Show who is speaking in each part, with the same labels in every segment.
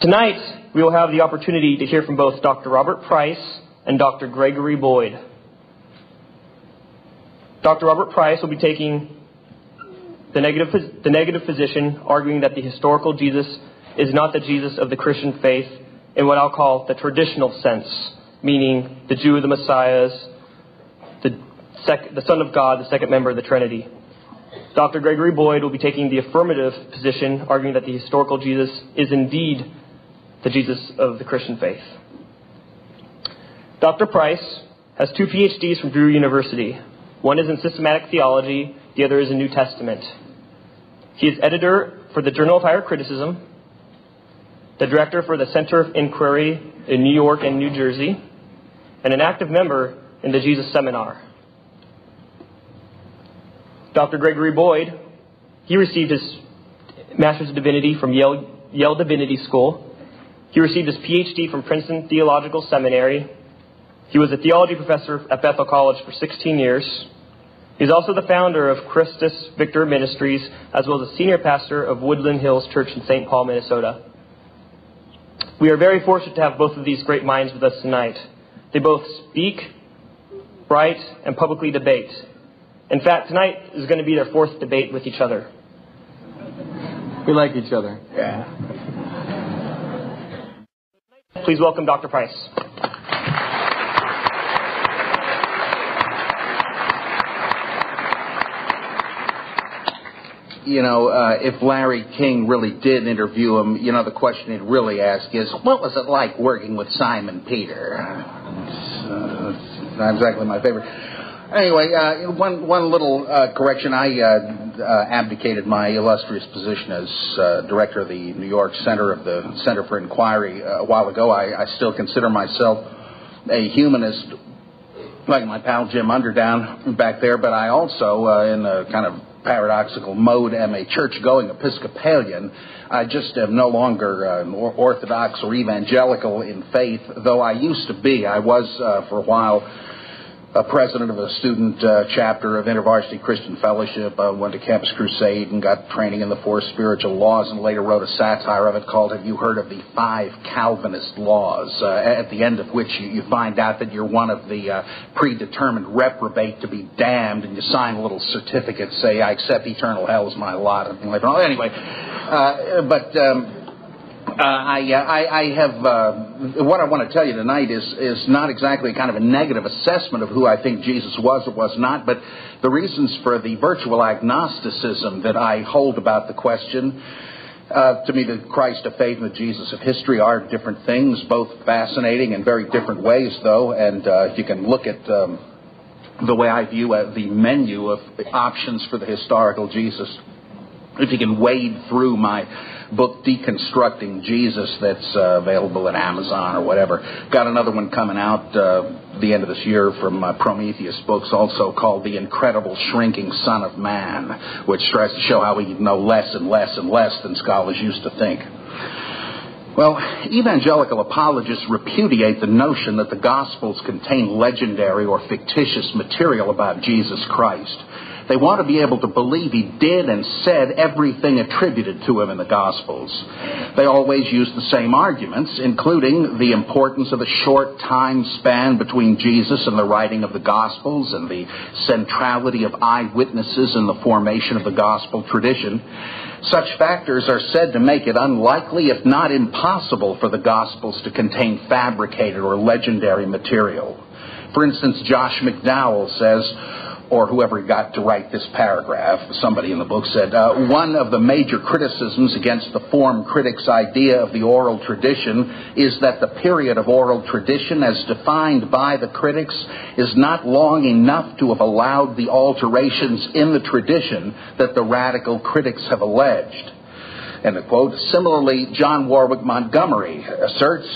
Speaker 1: Tonight, we will have the opportunity to hear from both Dr. Robert Price and Dr. Gregory Boyd. Dr. Robert Price will be taking the negative, the negative position, arguing that the historical Jesus is not the Jesus of the Christian faith in what I'll call the traditional sense, meaning the Jew, the Messiahs, the, sec- the Son of God, the second member of the Trinity. Dr. Gregory Boyd will be taking the affirmative position, arguing that the historical Jesus is indeed the Jesus of the Christian faith. Dr. Price has two PhDs from Drew University. One is in systematic theology, the other is in New Testament. He is editor for the Journal of Higher Criticism, the director for the Center of Inquiry in New York and New Jersey, and an active member in the Jesus Seminar. Dr. Gregory Boyd, he received his Master's of Divinity from Yale, Yale Divinity School. He received his PhD from Princeton Theological Seminary. He was a theology professor at Bethel College for 16 years. He's also the founder of Christus Victor Ministries, as well as a senior pastor of Woodland Hills Church in St. Paul, Minnesota. We are very fortunate to have both of these great minds with us tonight. They both speak, write, and publicly debate. In fact, tonight is going to be their fourth debate with each other.
Speaker 2: We like each other.
Speaker 1: Yeah. Please welcome Dr. Price.
Speaker 3: you know, uh, if Larry King really did interview him, you know, the question he'd really ask is, what was it like working with Simon Peter? Uh, not exactly my favorite. Anyway, uh, one one little uh, correction. I uh, uh, abdicated my illustrious position as uh, director of the New York Center of the Center for Inquiry a while ago. I, I still consider myself a humanist, like my pal Jim Underdown back there, but I also, in a kind of paradoxical mode am a church-going Episcopalian. I just am no longer uh, orthodox or evangelical in faith, though I used to be. I was uh, for a while a president of a student uh, chapter of InterVarsity Christian Fellowship. I went to Campus Crusade and got training in the four spiritual laws and later wrote a satire of it called Have You Heard of the Five Calvinist Laws? Uh, at the end of which you, you, find out that you're one of the uh, predetermined reprobate to be damned and you sign a little certificate, say, I accept eternal hell as my lot. And like, well, anyway, uh, but. Um, uh, I, uh, I, I, have uh, what I want to tell you tonight is is not exactly kind of a negative assessment of who I think Jesus was or was not, but the reasons for the virtual agnosticism that I hold about the question. Uh, to me, the Christ of faith and the Jesus of history are different things, both fascinating in very different ways, though. And uh, if you can look at um, the way I view uh, the menu of options for the historical Jesus, if you can wade through my book Deconstructing Jesus that's uh, available at Amazon or whatever. Got another one coming out uh, the end of this year from uh, Prometheus Books, also called The Incredible Shrinking Son of Man, which tries to show how we know less and less and less than scholars used to think. Well, evangelical apologists repudiate the notion that the Gospels contain legendary or fictitious material about Jesus Christ. They want to be able to believe he did and said everything attributed to him in the Gospels. They always use the same arguments, including the importance of the short time span between Jesus and the writing of the Gospels and the centrality of eyewitnesses in the formation of the Gospel tradition. Such factors are said to make it unlikely, if not impossible, for the Gospels to contain fabricated or legendary material. For instance, Josh McDowell says, or whoever got to write this paragraph, somebody in the book said, uh, one of the major criticisms against the form critic's idea of the oral tradition is that the period of oral tradition, as defined by the critics, is not long enough to have allowed the alterations in the tradition that the radical critics have alleged. And the quote. Similarly, John Warwick Montgomery asserts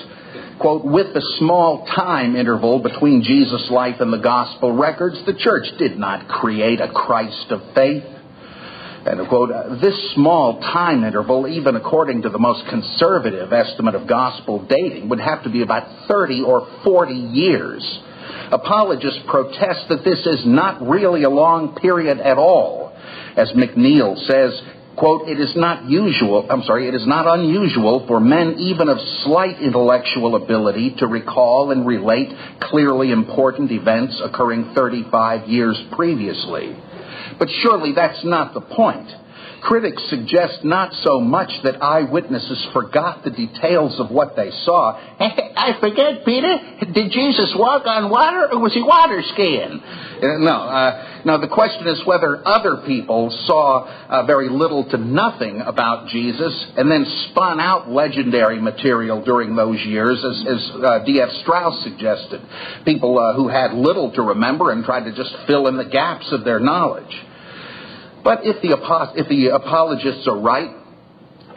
Speaker 3: quote, with the small time interval between Jesus' life and the gospel records, the church did not create a Christ of faith. And quote, uh, this small time interval, even according to the most conservative estimate of gospel dating, would have to be about 30 or 40 years. Apologists protest that this is not really a long period at all. As McNeil says, quote, it is not usual, I'm sorry, it is not unusual for men even of slight intellectual ability to recall and relate clearly important events occurring 35 years previously. But surely that's not the point. Critics suggest not so much that eyewitnesses forgot the details of what they saw.
Speaker 4: I forget, Peter. Did Jesus walk on water or was he water skiing?
Speaker 3: Uh, no, uh, no. The question is whether other people saw uh, very little to nothing about Jesus and then spun out legendary material during those years, as, as uh, D.F. Strauss suggested. People uh, who had little to remember and tried to just fill in the gaps of their knowledge. But if the, if the apologists are right,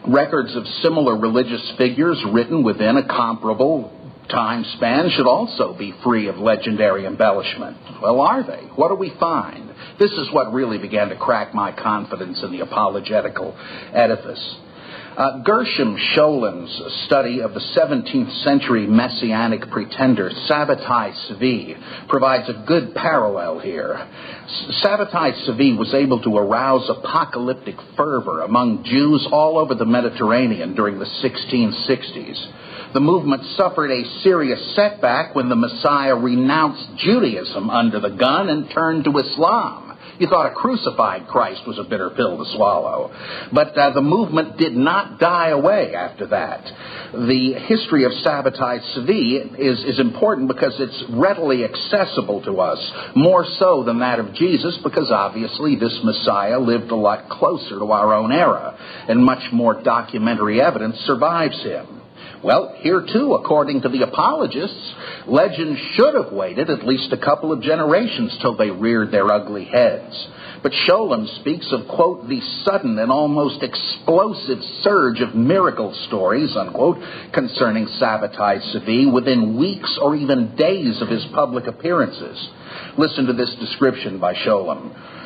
Speaker 3: records of similar religious figures written within a comparable time span should also be free of legendary embellishment. Well, are they? What do we find? This is what really began to crack my confidence in the apologetical edifice. Uh, Gershom Scholem's study of the 17th century messianic pretender Sabbatai Tzvi provides a good parallel here. Sabbatai Tzvi was able to arouse apocalyptic fervor among Jews all over the Mediterranean during the 1660s. The movement suffered a serious setback when the Messiah renounced Judaism under the gun and turned to Islam. You thought a crucified Christ was a bitter pill to swallow. But uh, the movement did not die away after that. The history of Sabbatai Tzvi is, is important because it's readily accessible to us, more so than that of Jesus, because obviously this Messiah lived a lot closer to our own era, and much more documentary evidence survives him. Well, here too, according to the apologists, legends should have waited at least a couple of generations till they reared their ugly heads. But Scholem speaks of, quote, the sudden and almost explosive surge of miracle stories, unquote, concerning Sabbatai Tzvi within weeks or even days of his public appearances. Listen to this description by Scholem.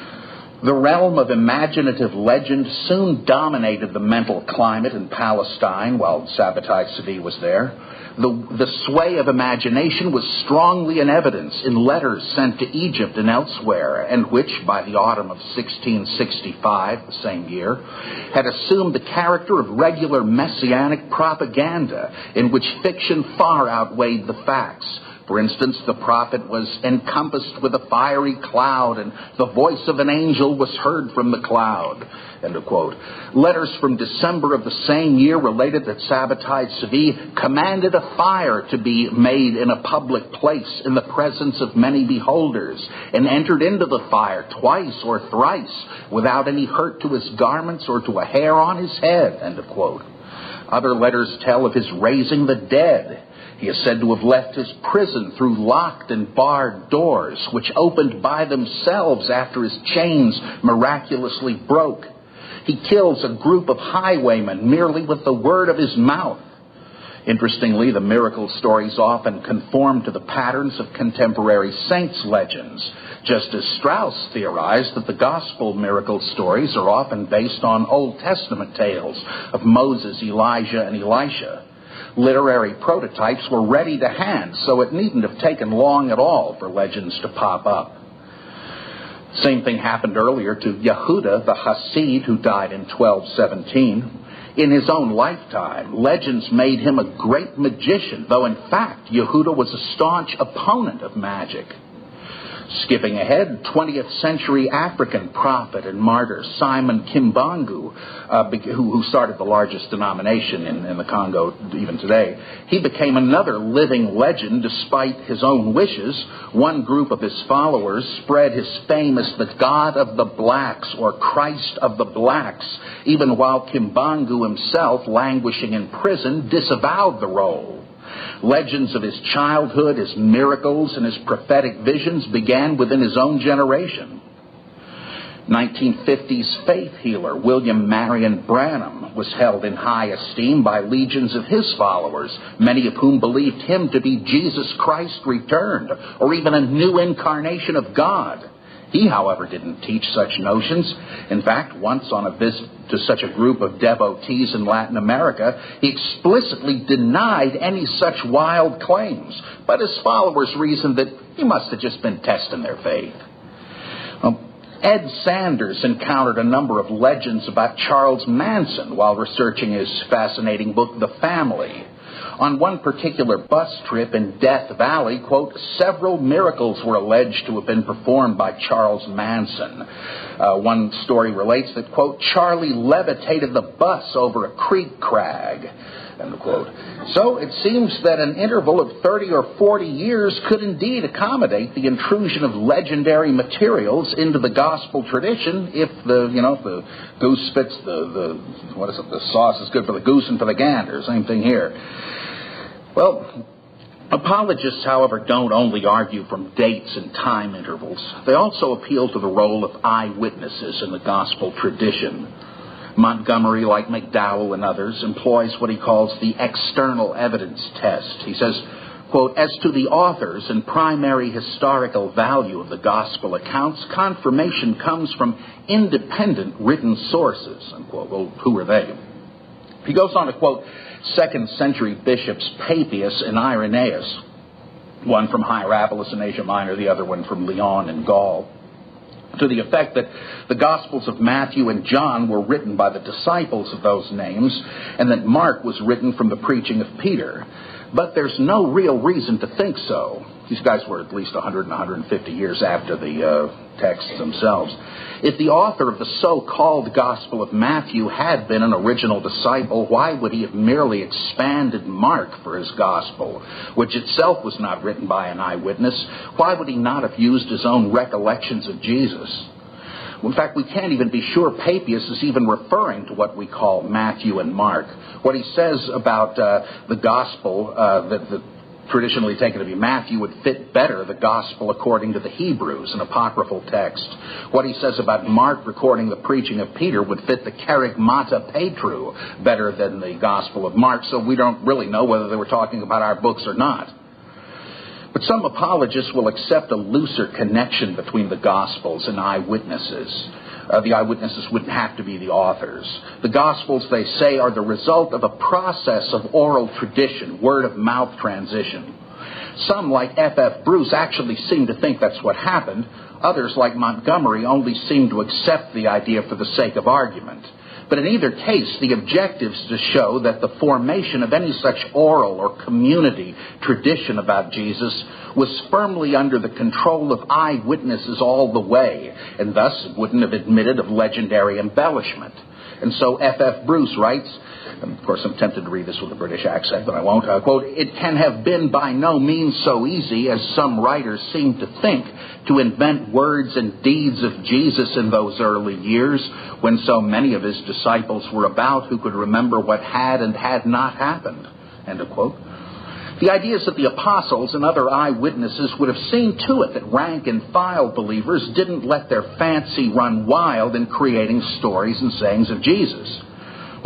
Speaker 3: The realm of imaginative legend soon dominated the mental climate in Palestine while Sabbatai Tzvi was there. The, the sway of imagination was strongly in evidence in letters sent to Egypt and elsewhere, and which, by the autumn of 1665, the same year, had assumed the character of regular messianic propaganda in which fiction far outweighed the facts for instance, the prophet was encompassed with a fiery cloud, and the voice of an angel was heard from the cloud. End of quote. Letters from December of the same year related that Sabbatai Tzvi commanded a fire to be made in a public place in the presence of many beholders, and entered into the fire twice or thrice without any hurt to his garments or to a hair on his head. End of quote. Other letters tell of his raising the dead he is said to have left his prison through locked and barred doors, which opened by themselves after his chains miraculously broke. He kills a group of highwaymen merely with the word of his mouth. Interestingly, the miracle stories often conform to the patterns of contemporary saints' legends, just as Strauss theorized that the gospel miracle stories are often based on Old Testament tales of Moses, Elijah, and Elisha literary prototypes were ready to hand, so it needn't have taken long at all for legends to pop up. Same thing happened earlier to Yehuda, the Hasid, who died in 1217. In his own lifetime, legends made him a great magician, though in fact Yehuda was a staunch opponent of magic. Skipping ahead, 20th century African prophet and martyr Simon Kimbangu, uh, who, who, started the largest denomination in, in the Congo even today, he became another living legend despite his own wishes. One group of his followers spread his fame as the God of the blacks or Christ of the blacks, even while Kimbangu himself, languishing in prison, disavowed the role. Legends of his childhood, his miracles, and his prophetic visions began within his own generation. 1950s faith healer William Marion Branham was held in high esteem by legions of his followers, many of whom believed him to be Jesus Christ returned, or even a new incarnation of God. He, however, didn't teach such notions. In fact, once on a visit to such a group of devotees in Latin America, he explicitly denied any such wild claims. But his followers reasoned that he must have just been testing their faith. Well, Ed Sanders encountered a number of legends about Charles Manson while researching his fascinating book, The Family. On one particular bus trip in Death Valley, quote, several miracles were alleged to have been performed by Charles Manson. Uh, one story relates that, quote, Charlie levitated the bus over a creek crag. End quote. So it seems that an interval of 30 or 40 years could indeed accommodate the intrusion of legendary materials into the gospel tradition if the, you know, if the goose fits the, the, what is it, the sauce is good for the goose and for the gander. Same thing here. Well, Apologists, however, don't only argue from dates and time intervals. They also appeal to the role of eyewitnesses in the gospel tradition. Montgomery, like McDowell and others, employs what he calls the external evidence test. He says, quote, as to the authors and primary historical value of the gospel accounts, confirmation comes from independent written sources, unquote. Well, who are they? He goes on to quote second century bishops Papias and Irenaeus, one from Hierapolis in Asia Minor, the other one from Lyon in Gaul to the effect that the Gospels of Matthew and John were written by the disciples of those names, and that Mark was written from the preaching of Peter. But there's no real reason to think so. These guys were at least 100 and 150 years after the uh, texts themselves. If the author of the so called Gospel of Matthew had been an original disciple, why would he have merely expanded Mark for his Gospel, which itself was not written by an eyewitness? Why would he not have used his own recollections of Jesus? In fact, we can't even be sure Papias is even referring to what we call Matthew and Mark. What he says about uh, the gospel uh, that, that traditionally taken to be Matthew would fit better the gospel according to the Hebrews, an apocryphal text. What he says about Mark recording the preaching of Peter would fit the Kerygmata Petrou better than the gospel of Mark, so we don't really know whether they were talking about our books or not. But some apologists will accept a looser connection between the gospels and eyewitnesses. Uh, the eyewitnesses wouldn't have to be the authors. The Gospels, they say, are the result of a process of oral tradition, word of mouth transition. Some, like F. F. Bruce, actually seem to think that's what happened. Others, like Montgomery, only seem to accept the idea for the sake of argument. But in either case, the objective is to show that the formation of any such oral or community tradition about Jesus was firmly under the control of eyewitnesses all the way, and thus wouldn't have admitted of legendary embellishment. And so F. F. Bruce writes, of course, I'm tempted to read this with a British accent, but I won't. Uh, quote, It can have been by no means so easy as some writers seem to think to invent words and deeds of Jesus in those early years when so many of his disciples were about who could remember what had and had not happened. End of quote. The idea is that the apostles and other eyewitnesses would have seen to it that rank and file believers didn't let their fancy run wild in creating stories and sayings of Jesus.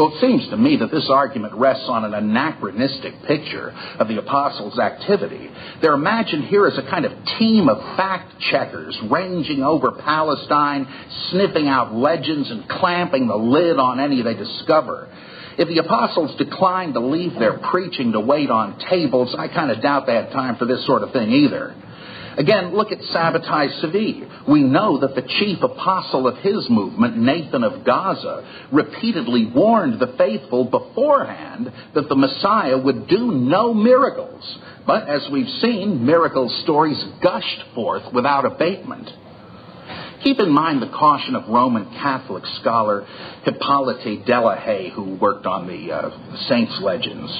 Speaker 3: Well, it seems to me that this argument rests on an anachronistic picture of the apostles' activity. They're imagined here as a kind of team of fact checkers ranging over Palestine, sniffing out legends and clamping the lid on any they discover. If the apostles declined to leave their preaching to wait on tables, I kind of doubt they had time for this sort of thing either. Again, look at Sabbatai Sevi. We know that the chief apostle of his movement, Nathan of Gaza, repeatedly warned the faithful beforehand that the Messiah would do no miracles. But as we've seen, miracle stories gushed forth without abatement. Keep in mind the caution of Roman Catholic scholar Hippolyte Delehaye, who worked on the uh, saints' legends.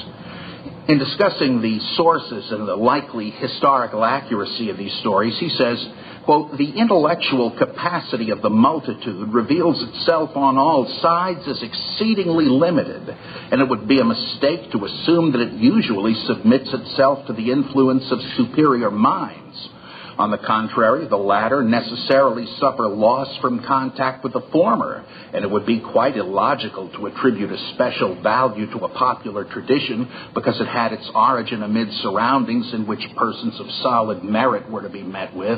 Speaker 3: In discussing the sources and the likely historical accuracy of these stories, he says, quote, the intellectual capacity of the multitude reveals itself on all sides as exceedingly limited, and it would be a mistake to assume that it usually submits itself to the influence of superior minds. On the contrary, the latter necessarily suffer loss from contact with the former, and it would be quite illogical to attribute a special value to a popular tradition because it had its origin amid surroundings in which persons of solid merit were to be met with.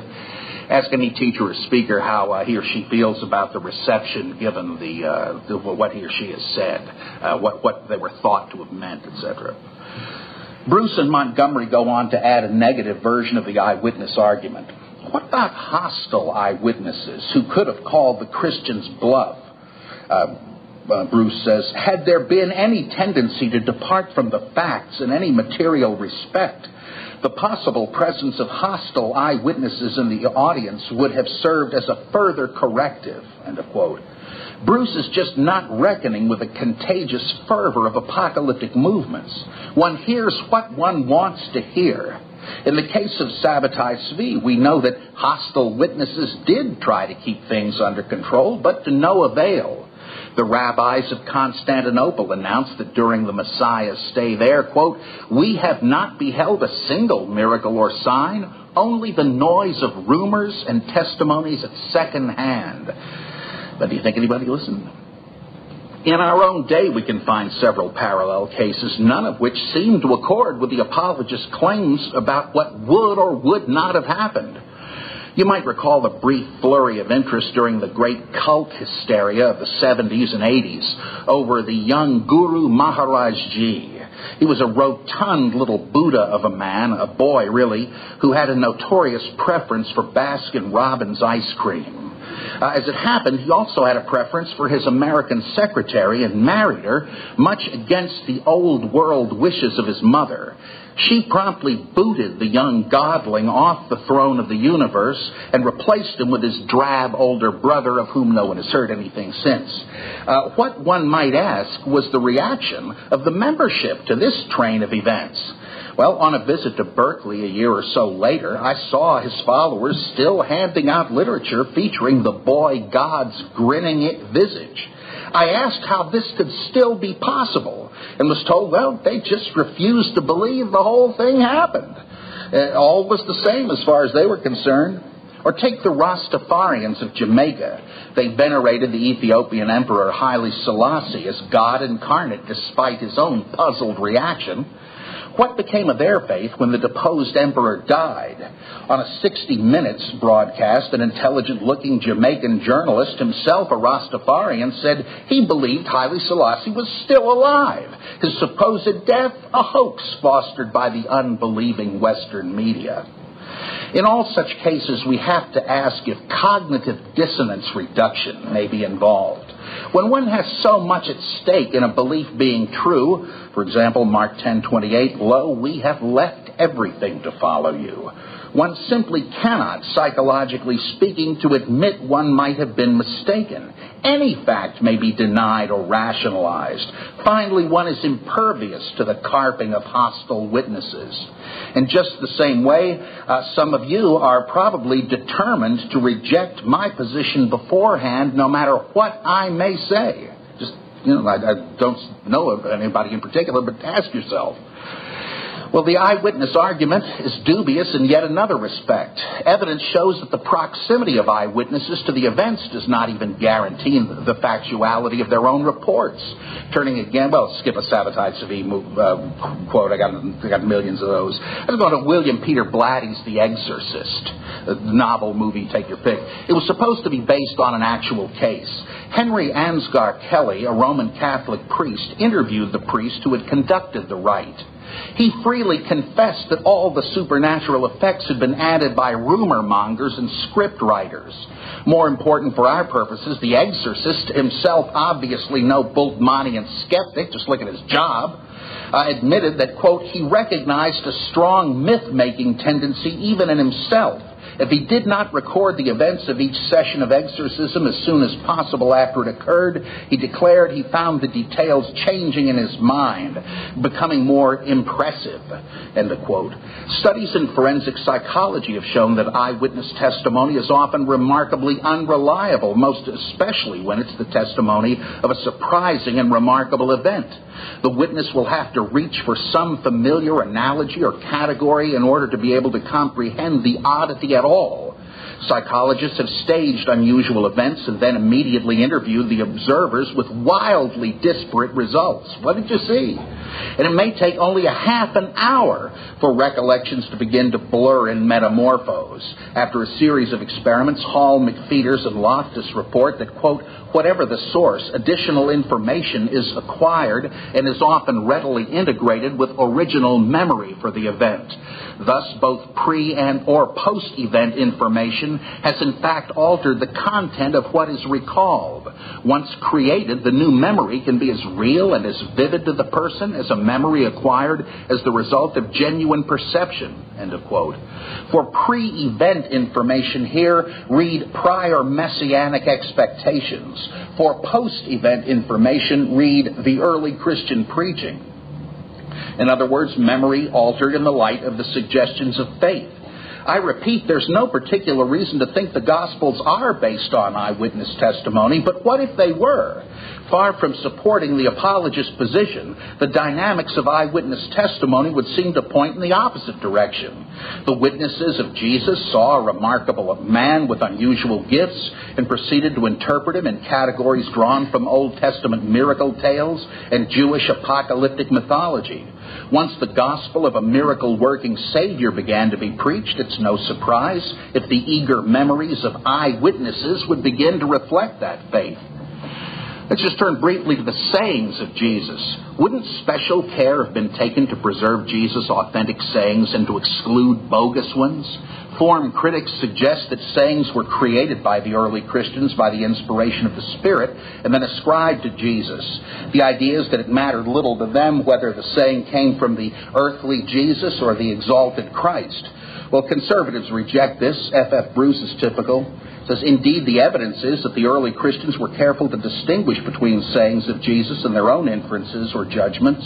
Speaker 3: Ask any teacher or speaker how uh, he or she feels about the reception given the, uh, the what he or she has said, uh, what, what they were thought to have meant, etc. Bruce and Montgomery go on to add a negative version of the eyewitness argument. what about hostile eyewitnesses who could have called the Christians bluff? Uh, uh, Bruce says, had there been any tendency to depart from the facts in any material respect, the possible presence of hostile eyewitnesses in the audience would have served as a further corrective. End of quote. Bruce is just not reckoning with the contagious fervor of apocalyptic movements. One hears what one wants to hear. In the case of Sabbatai Tzvi, we know that hostile witnesses did try to keep things under control, but to no avail. The rabbis of Constantinople announced that during the Messiah's stay there, quote, we have not beheld a single miracle or sign, only the noise of rumors and testimonies at second hand. But do you think anybody listened? In our own day, we can find several parallel cases, none of which seem to accord with the apologist's claims about what would or would not have happened. You might recall the brief flurry of interest during the great cult hysteria of the 70s and 80s over the young Guru Maharaj Ji. He was a rotund little Buddha of a man, a boy really, who had a notorious preference for Baskin Robbins ice cream. Uh, as it happened, he also had a preference for his American secretary and married her, much against the old world wishes of his mother. She promptly booted the young godling off the throne of the universe and replaced him with his drab older brother, of whom no one has heard anything since. Uh, what one might ask was the reaction of the membership to this train of events. Well, on a visit to Berkeley a year or so later, I saw his followers still handing out literature featuring the boy God's grinning visage. I asked how this could still be possible and was told, well, they just refused to believe the whole thing happened. Uh, all was the same as far as they were concerned. Or take the Rastafarians of Jamaica. They venerated the Ethiopian Emperor Haile Selassie as God incarnate despite his own puzzled reaction. What became of their faith when the deposed emperor died? On a 60 Minutes broadcast, an intelligent looking Jamaican journalist, himself a Rastafarian, said he believed Haile Selassie was still alive. His supposed death, a hoax fostered by the unbelieving Western media. In all such cases, we have to ask if cognitive dissonance reduction may be involved. When one has so much at stake in a belief being true, for example, Mark 10:28, "Lo, we have left everything to follow you." One simply cannot, psychologically speaking, to admit one might have been mistaken. Any fact may be denied or rationalized. Finally, one is impervious to the carping of hostile witnesses. In just the same way, uh, some of you are probably determined to reject my position beforehand, no matter what I may say. Just, you know, I, I don't know of anybody in particular, but ask yourself. Well, the eyewitness argument is dubious in yet another respect. Evidence shows that the proximity of eyewitnesses to the events does not even guarantee the factuality of their own reports. Turning again, well, skip a Sabbatai Tzvi uh, quote. I got, I got millions of those. I'm going to William Peter Blatty's The Exorcist, novel, movie, take your pick. It was supposed to be based on an actual case. Henry Ansgar Kelly, a Roman Catholic priest, interviewed the priest who had conducted the rite. He freely confessed that all the supernatural effects had been added by rumor mongers and script writers. More important for our purposes, the exorcist, himself obviously no Bultmannian skeptic, just look at his job, uh, admitted that, quote, he recognized a strong myth-making tendency even in himself if he did not record the events of each session of exorcism as soon as possible after it occurred, he declared he found the details changing in his mind, becoming more impressive. End of quote. Studies in forensic psychology have shown that eyewitness testimony is often remarkably unreliable, most especially when it's the testimony of a surprising and remarkable event. The witness will have to reach for some familiar analogy or category in order to be able to comprehend the oddity at all. Psychologists have staged unusual events and then immediately interviewed the observers with wildly disparate results. What did you see? And it may take only a half an hour for recollections to begin to blur and metamorphose. After a series of experiments, Hall, McPheeters, and Loftus report that, quote, whatever the source, additional information is acquired and is often readily integrated with original memory for the event. Thus, both pre and or post event information has in fact altered the content of what is recalled. Once created, the new memory can be as real and as vivid to the person as a memory acquired as the result of genuine perception. End of quote. For pre-event information here, read prior messianic expectations. For post-event information, read the early Christian preaching. In other words, memory altered in the light of the suggestions of faith. I repeat, there's no particular reason to think the Gospels are based on eyewitness testimony, but what if they were? Far from supporting the apologist's position, the dynamics of eyewitness testimony would seem to point in the opposite direction. The witnesses of Jesus saw a remarkable man with unusual gifts and proceeded to interpret him in categories drawn from Old Testament miracle tales and Jewish apocalyptic mythology. Once the gospel of a miracle working Savior began to be preached, it's no surprise if the eager memories of eyewitnesses would begin to reflect that faith. Let's just turn briefly to the sayings of Jesus. Wouldn't special care have been taken to preserve Jesus' authentic sayings and to exclude bogus ones? Form critics suggest that sayings were created by the early Christians by the inspiration of the Spirit and then ascribed to Jesus. The idea is that it mattered little to them whether the saying came from the earthly Jesus or the exalted Christ. Well, conservatives reject this. F. F. Bruce is typical says, Indeed, the evidence is that the early Christians were careful to distinguish between sayings of Jesus and their own inferences or judgments.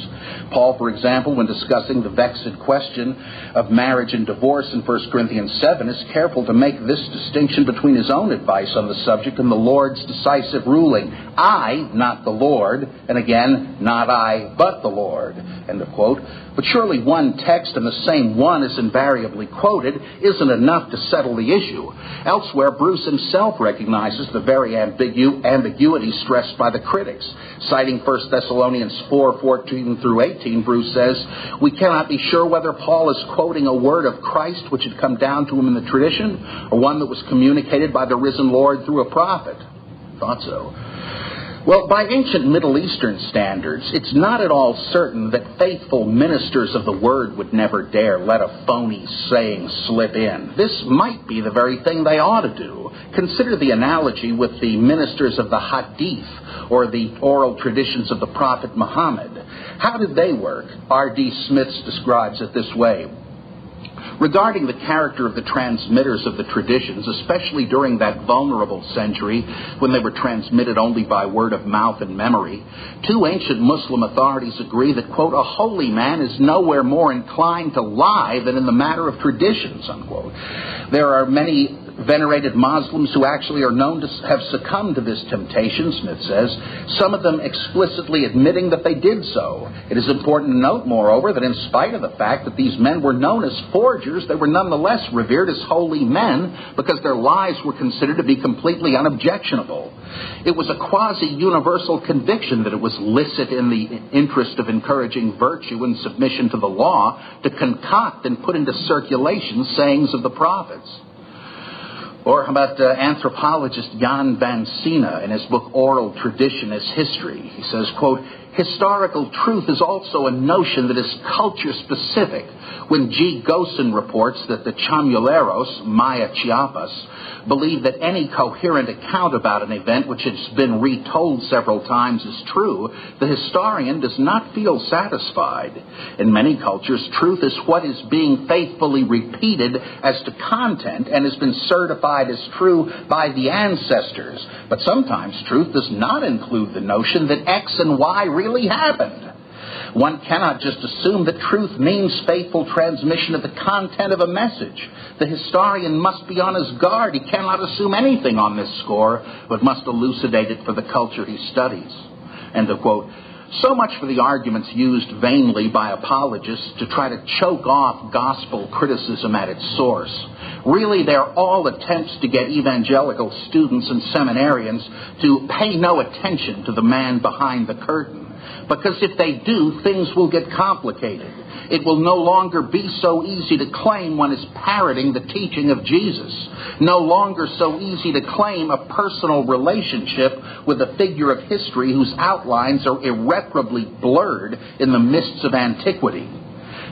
Speaker 3: Paul, for example, when discussing the vexed question of marriage and divorce in 1 Corinthians 7, is careful to make this distinction between his own advice on the subject and the Lord's decisive ruling. I, not the Lord, and again, not I, but the Lord. End of quote. But surely one text and the same one is invariably quoted isn't enough to settle the issue. Elsewhere, Bruce himself recognizes the very ambigu- ambiguity stressed by the critics. Citing 1 Thessalonians 4 14 through 18, Bruce says, We cannot be sure whether Paul is quoting a word of Christ which had come down to him in the tradition, or one that was communicated by the risen Lord through a prophet. Thought so. Well, by ancient Middle Eastern standards, it's not at all certain that faithful ministers of the word would never dare let a phony saying slip in. This might be the very thing they ought to do. Consider the analogy with the ministers of the Hadith or the oral traditions of the Prophet Muhammad. How did they work? R.D. Smith describes it this way. Regarding the character of the transmitters of the traditions, especially during that vulnerable century when they were transmitted only by word of mouth and memory, two ancient Muslim authorities agree that, quote, a holy man is nowhere more inclined to lie than in the matter of traditions, unquote. There are many venerated Muslims who actually are known to have succumbed to this temptation, Smith says, some of them explicitly admitting that they did so. It is important to note, moreover, that in spite of the fact that these men were known as forgers, they were nonetheless revered as holy men because their lives were considered to be completely unobjectionable. It was a quasi universal conviction that it was licit in the interest of encouraging virtue and submission to the law to concoct and put into circulation sayings of the prophets. Or how about uh, anthropologist Jan van Sina in his book Oral Tradition as History? He says, quote, Historical truth is also a notion that is culture specific. When G. Gossen reports that the Chamuleros, Maya Chiapas, believe that any coherent account about an event which has been retold several times is true, the historian does not feel satisfied. In many cultures, truth is what is being faithfully repeated as to content and has been certified as true by the ancestors. But sometimes truth does not include the notion that X and Y really happened. One cannot just assume that truth means faithful transmission of the content of a message. The historian must be on his guard. He cannot assume anything on this score, but must elucidate it for the culture he studies. End of quote. So much for the arguments used vainly by apologists to try to choke off gospel criticism at its source. Really, they're all attempts to get evangelical students and seminarians to pay no attention to the man behind the curtain. Because if they do, things will get complicated. It will no longer be so easy to claim one is parroting the teaching of Jesus. No longer so easy to claim a personal relationship with a figure of history whose outlines are irreparably blurred in the mists of antiquity.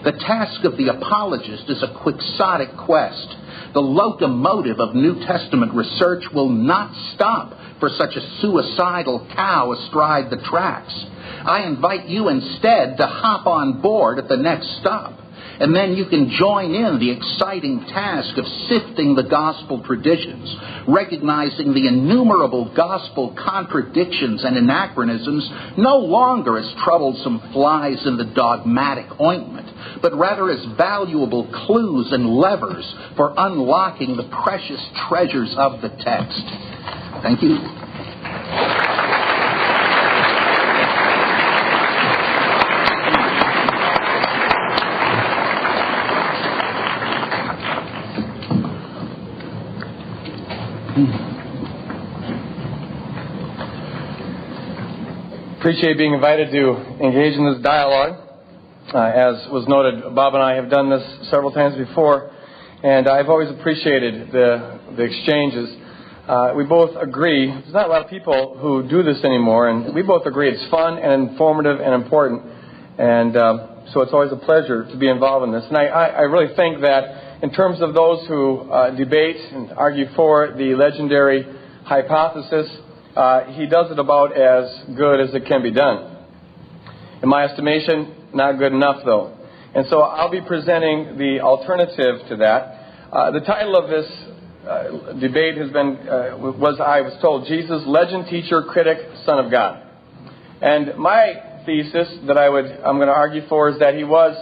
Speaker 3: The task of the apologist is a quixotic quest. The locomotive of New Testament research will not stop for such a suicidal cow astride the tracks. I invite you instead to hop on board at the next stop. And then you can join in the exciting task of sifting the gospel traditions, recognizing the innumerable gospel contradictions and anachronisms no longer as troublesome flies in the dogmatic ointment, but rather as valuable clues and levers for unlocking the precious treasures of the text. Thank you.
Speaker 2: Appreciate being invited to engage in this dialogue. Uh, as was noted, Bob and I have done this several times before, and I've always appreciated the, the exchanges. Uh, we both agree, there's not a lot of people who do this anymore, and we both agree it's fun and informative and important. And uh, so it's always a pleasure to be involved in this. And I, I, I really think that in terms of those who uh, debate and argue for the legendary hypothesis, uh, he does it about as good as it can be done. In my estimation, not good enough though. And so I'll be presenting the alternative to that. Uh, the title of this uh, debate has been, uh, was I was told, Jesus, legend, teacher, critic, son of God. And my thesis that I would, I'm going to argue for is that he was,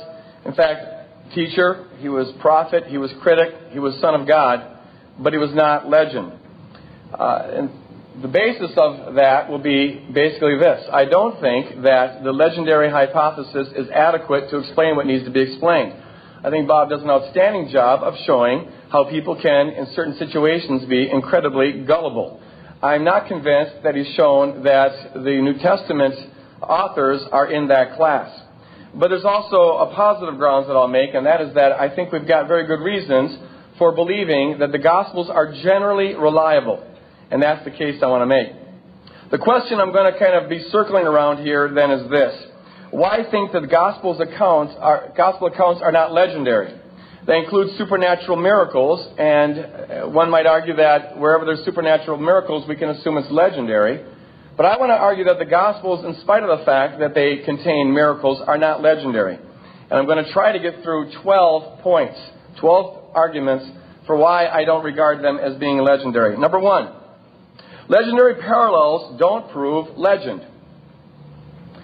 Speaker 2: in fact, teacher, he was prophet, he was critic, he was son of God, but he was not legend. Uh, and the basis of that will be basically this. I don't think that the legendary hypothesis is adequate to explain what needs to be explained. I think Bob does an outstanding job of showing how people can, in certain situations, be incredibly gullible. I'm not convinced that he's shown that the New Testament authors are in that class. But there's also a positive grounds that I'll make, and that is that I think we've got very good reasons for believing that the Gospels are generally reliable. And that's the case I want to make. The question I'm going to kind of be circling around here then is this. Why think that the Gospel's accounts are, Gospel accounts are not legendary? They include supernatural miracles, and uh, one might argue that wherever there's supernatural miracles, we can assume it's legendary. But I want to argue that the Gospels, in spite of the fact that they contain miracles, are not legendary. And I'm going to try to get through 12 points, 12 arguments for why I don't regard them as being legendary. Number one, Legendary parallels don't prove legend.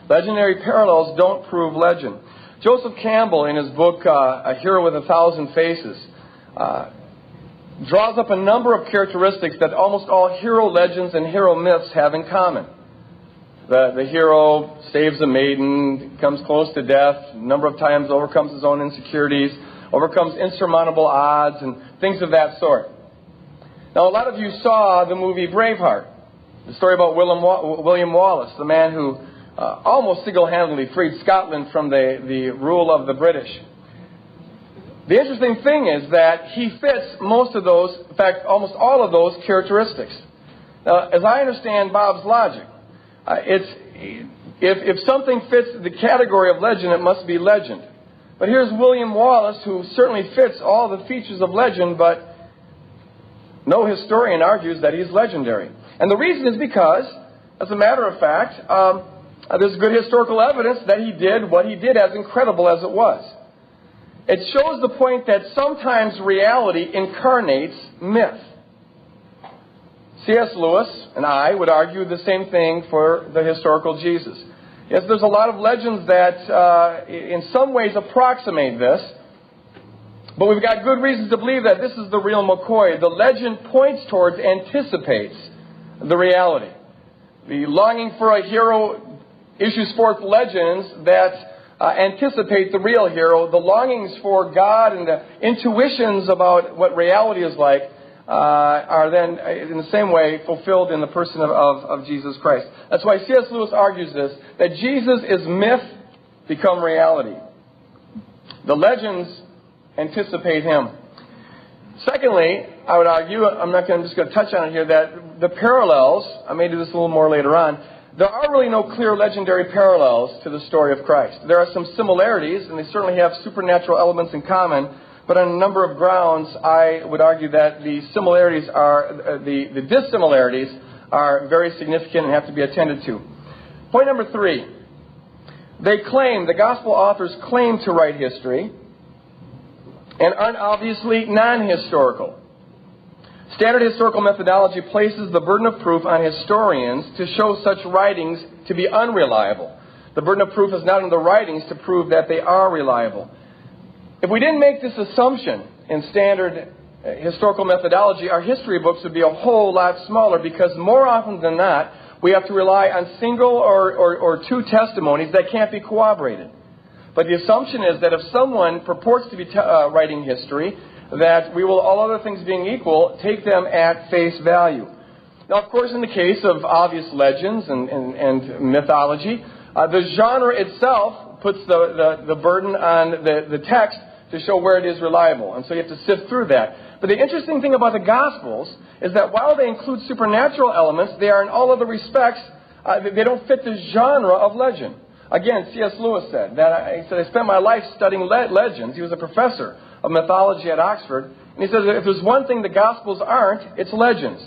Speaker 2: Legendary parallels don't prove legend. Joseph Campbell, in his book uh, A Hero with a Thousand Faces, uh, draws up a number of characteristics that almost all hero legends and hero myths have in common. The, the hero saves a maiden, comes close to death, a number of times overcomes his own insecurities, overcomes insurmountable odds, and things of that sort. Now, a lot of you saw the movie Braveheart, the story about William William Wallace, the man who uh, almost single handedly freed Scotland from the, the rule of the British. The interesting thing is that he fits most of those, in fact, almost all of those characteristics. Now, as I understand Bob's logic, uh, it's, if, if something fits the category of legend, it must be legend. But here's William Wallace, who certainly fits all the features of legend, but no historian argues that he's legendary. And the reason is because, as a matter of fact, um, there's good historical evidence that he did what he did, as incredible as it was. It shows the point that sometimes reality incarnates myth. C.S. Lewis and I would argue the same thing for the historical Jesus. Yes, there's a lot of legends that, uh, in some ways, approximate this, but we've got good reasons to believe that this is the real McCoy. The legend points towards, anticipates the reality. The longing for a hero issues forth legends that uh, anticipate the real hero. The longings for God and the intuitions about what reality is like uh, are then, uh, in the same way, fulfilled in the person of, of, of Jesus Christ. That's why C.S. Lewis argues this that Jesus is myth become reality. The legends anticipate him. Secondly, I would argue, I'm not going, I'm just going to touch on it here, that the parallels, I may do this a little more later on, there are really no clear legendary parallels to the story of Christ. There are some similarities, and they certainly have supernatural elements in common, but on a number of grounds, I would argue that the similarities are, uh, the, the dissimilarities are very significant and have to be attended to. Point number three. They claim, the gospel authors claim to write history and aren't obviously non historical. Standard historical methodology places the burden of proof on historians to show such writings to be unreliable. The burden of proof is not on the writings to prove that they are reliable. If we didn't make this assumption in standard uh, historical methodology, our history books would be a whole lot smaller because more often than not, we have to rely on single or, or, or two testimonies that can't be corroborated. But the assumption is that if someone purports to be t- uh, writing history, that we will, all other things being equal, take them at face value. Now, of course, in the case of obvious legends and, and, and mythology, uh, the genre itself puts the, the, the burden on the, the text to show where it is reliable. And so you have to sift through that. But the interesting thing about the Gospels is that while they include supernatural elements, they are in all other respects, uh, they don't fit the genre of legend. Again, C.S. Lewis said that I, he said, I spent my life studying le- legends. He was a professor of mythology at Oxford. And he says if there's one thing the Gospels aren't, it's legends.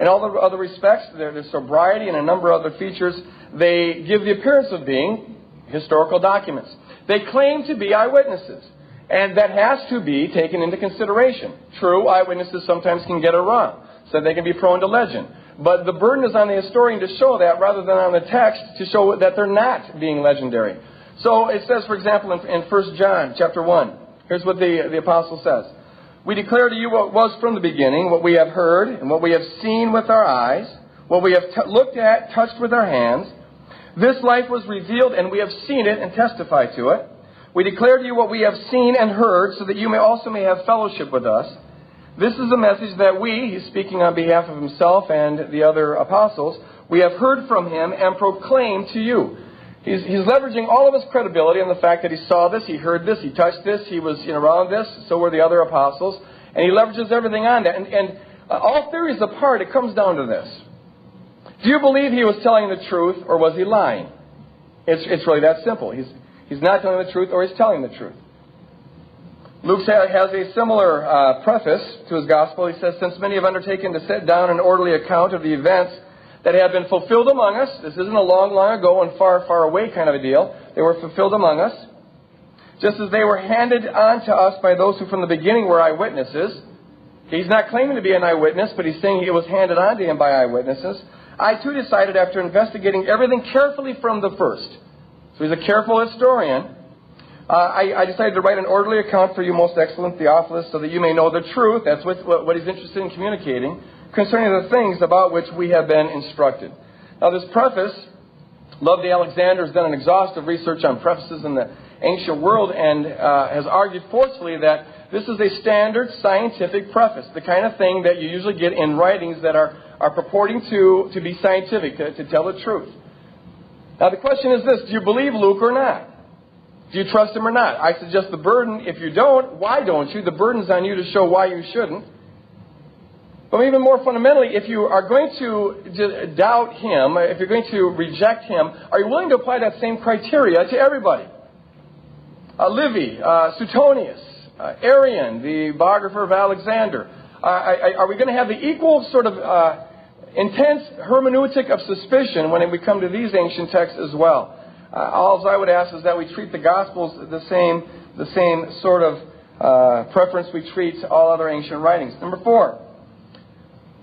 Speaker 2: In all the other respects, there's sobriety and a number of other features. They give the appearance of being historical documents. They claim to be eyewitnesses. And that has to be taken into consideration. True, eyewitnesses sometimes can get it wrong, so they can be prone to legend. But the burden is on the historian to show that rather than on the text to show that they're not being legendary. So it says, for example, in, in 1 John chapter 1, here's what the, the apostle says. We declare to you what was from the beginning, what we have heard, and what we have seen with our eyes, what we have t- looked at, touched with our hands. This life was revealed, and we have seen it and testify to it. We declare to you what we have seen and heard, so that you may also may have fellowship with us. This is a message that we, he's speaking on behalf of himself and the other apostles, we have heard from him and proclaimed to you. He's, he's leveraging all of his credibility on the fact that he saw this, he heard this, he touched this, he was you know, around this, so were the other apostles, and he leverages everything on that. And, and uh, all theories apart, it comes down to this. Do you believe he was telling the truth or was he lying? It's, it's really that simple. He's, He's not telling the truth or he's telling the truth. Luke has a similar uh, preface to his gospel. He says, Since many have undertaken to set down an orderly account of the events that have been fulfilled among us, this isn't a long, long ago and far, far away kind of a deal. They were fulfilled among us, just as they were handed on to us by those who from the beginning were eyewitnesses. He's not claiming to be an eyewitness, but he's saying it was handed on to him by eyewitnesses. I too decided after investigating everything carefully from the first so he's a careful historian. Uh, I, I, decided to write an orderly account for you, most excellent Theophilus, so that you may know the truth. That's what, what he's interested in communicating concerning the things about which we have been instructed. Now, this preface, Loveday Alexander has done an exhaustive research on prefaces in the ancient world and uh, has argued forcefully that this is a standard scientific preface, the kind of thing that you usually get in writings that are, are purporting to, to be scientific, to, to tell the truth. Now, the question is this do you believe Luke or not? Do you trust him or not? I suggest the burden, if you don't, why don't you? The burden's on you to show why you shouldn't. But even more fundamentally, if you are going to doubt him, if you're going to reject him, are you willing to apply that same criteria to everybody? Uh, Livy, uh, Suetonius, uh, Arrian, the biographer of Alexander. Uh, are we going to have the equal sort of uh, intense hermeneutic of suspicion when we come to these ancient texts as well. Uh, all I would ask is that we treat the Gospels the same, the same sort of uh, preference we treat all other ancient writings. Number four,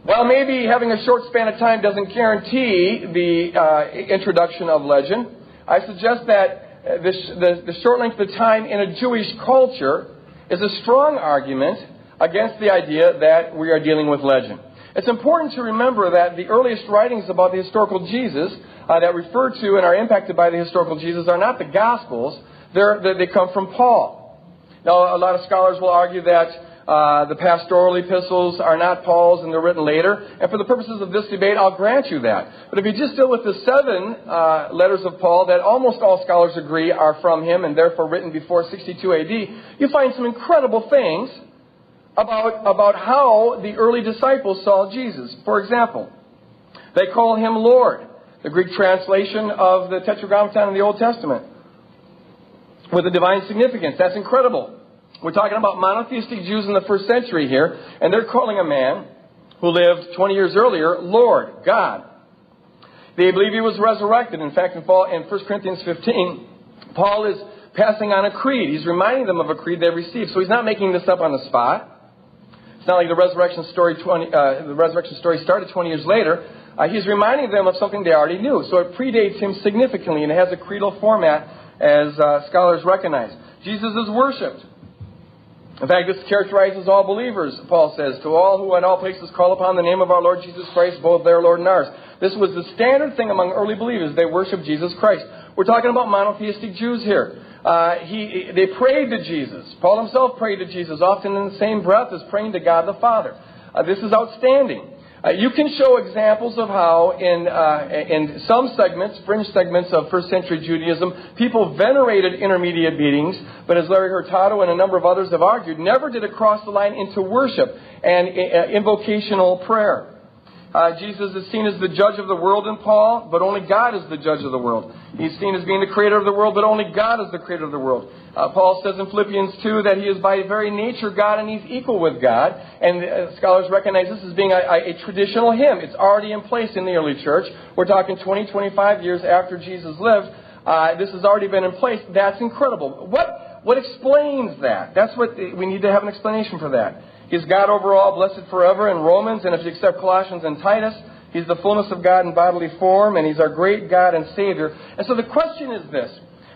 Speaker 2: while maybe having a short span of time doesn't guarantee the uh, introduction of legend, I suggest that uh, the, the, the short length of time in a Jewish culture is a strong argument against the idea that we are dealing with legend. It's important to remember that the earliest writings about the historical Jesus uh, that refer to and are impacted by the historical Jesus are not the Gospels, They're, they come from Paul. Now, a lot of scholars will argue that uh, the pastoral epistles are not Paul's and they're written later. And for the purposes of this debate, I'll grant you that. But if you just deal with the seven uh, letters of Paul that almost all scholars agree are from him and therefore written before 62 AD, you find some incredible things about, about how the early disciples saw Jesus. For example, they call him Lord. the Greek translation of the Tetragrammaton in the Old Testament, with a divine significance. That's incredible. We're talking about monotheistic Jews in the first century here, and they're calling a man who lived 20 years earlier Lord, God. They believe he was resurrected. In fact, in Paul, in 1 Corinthians 15, Paul is passing on a creed. He's reminding them of a creed they received. So he's not making this up on the spot. It's not like the resurrection story, 20, uh, the resurrection story started 20 years later. Uh, he's reminding them of something they already knew. So it predates him significantly, and it has a creedal format, as uh, scholars recognize. Jesus is worshipped. In fact, this characterizes all believers, Paul says, to all who in all places call upon the name of our Lord Jesus Christ, both their Lord and ours. This was the standard thing among early believers. They worship Jesus Christ. We're talking about monotheistic Jews here. Uh, he, they prayed to Jesus. Paul himself prayed to Jesus, often in the same breath as praying to God the Father. Uh, this is outstanding. Uh, you can show examples of how, in, uh, in some segments, fringe segments of first century Judaism, people venerated intermediate beings, but as Larry Hurtado and a number of others have argued, never did it cross the line into worship and uh, invocational prayer. Uh, Jesus is seen as the judge of the world in Paul, but only God is the judge of the world. He's seen as being the creator of the world, but only God is the creator of the world. Uh, Paul says in Philippians 2 that he is by very nature God and he's equal with God. And uh, scholars recognize this as being a, a, a, traditional hymn. It's already in place in the early church. We're talking 20, 25 years after Jesus lived. Uh, this has already been in place. That's incredible. What, what explains that? That's what we need to have an explanation for that. He's God over all, blessed forever in Romans, and if you accept Colossians and Titus, He's the fullness of God in bodily form, and He's our great God and Savior. And so the question is this.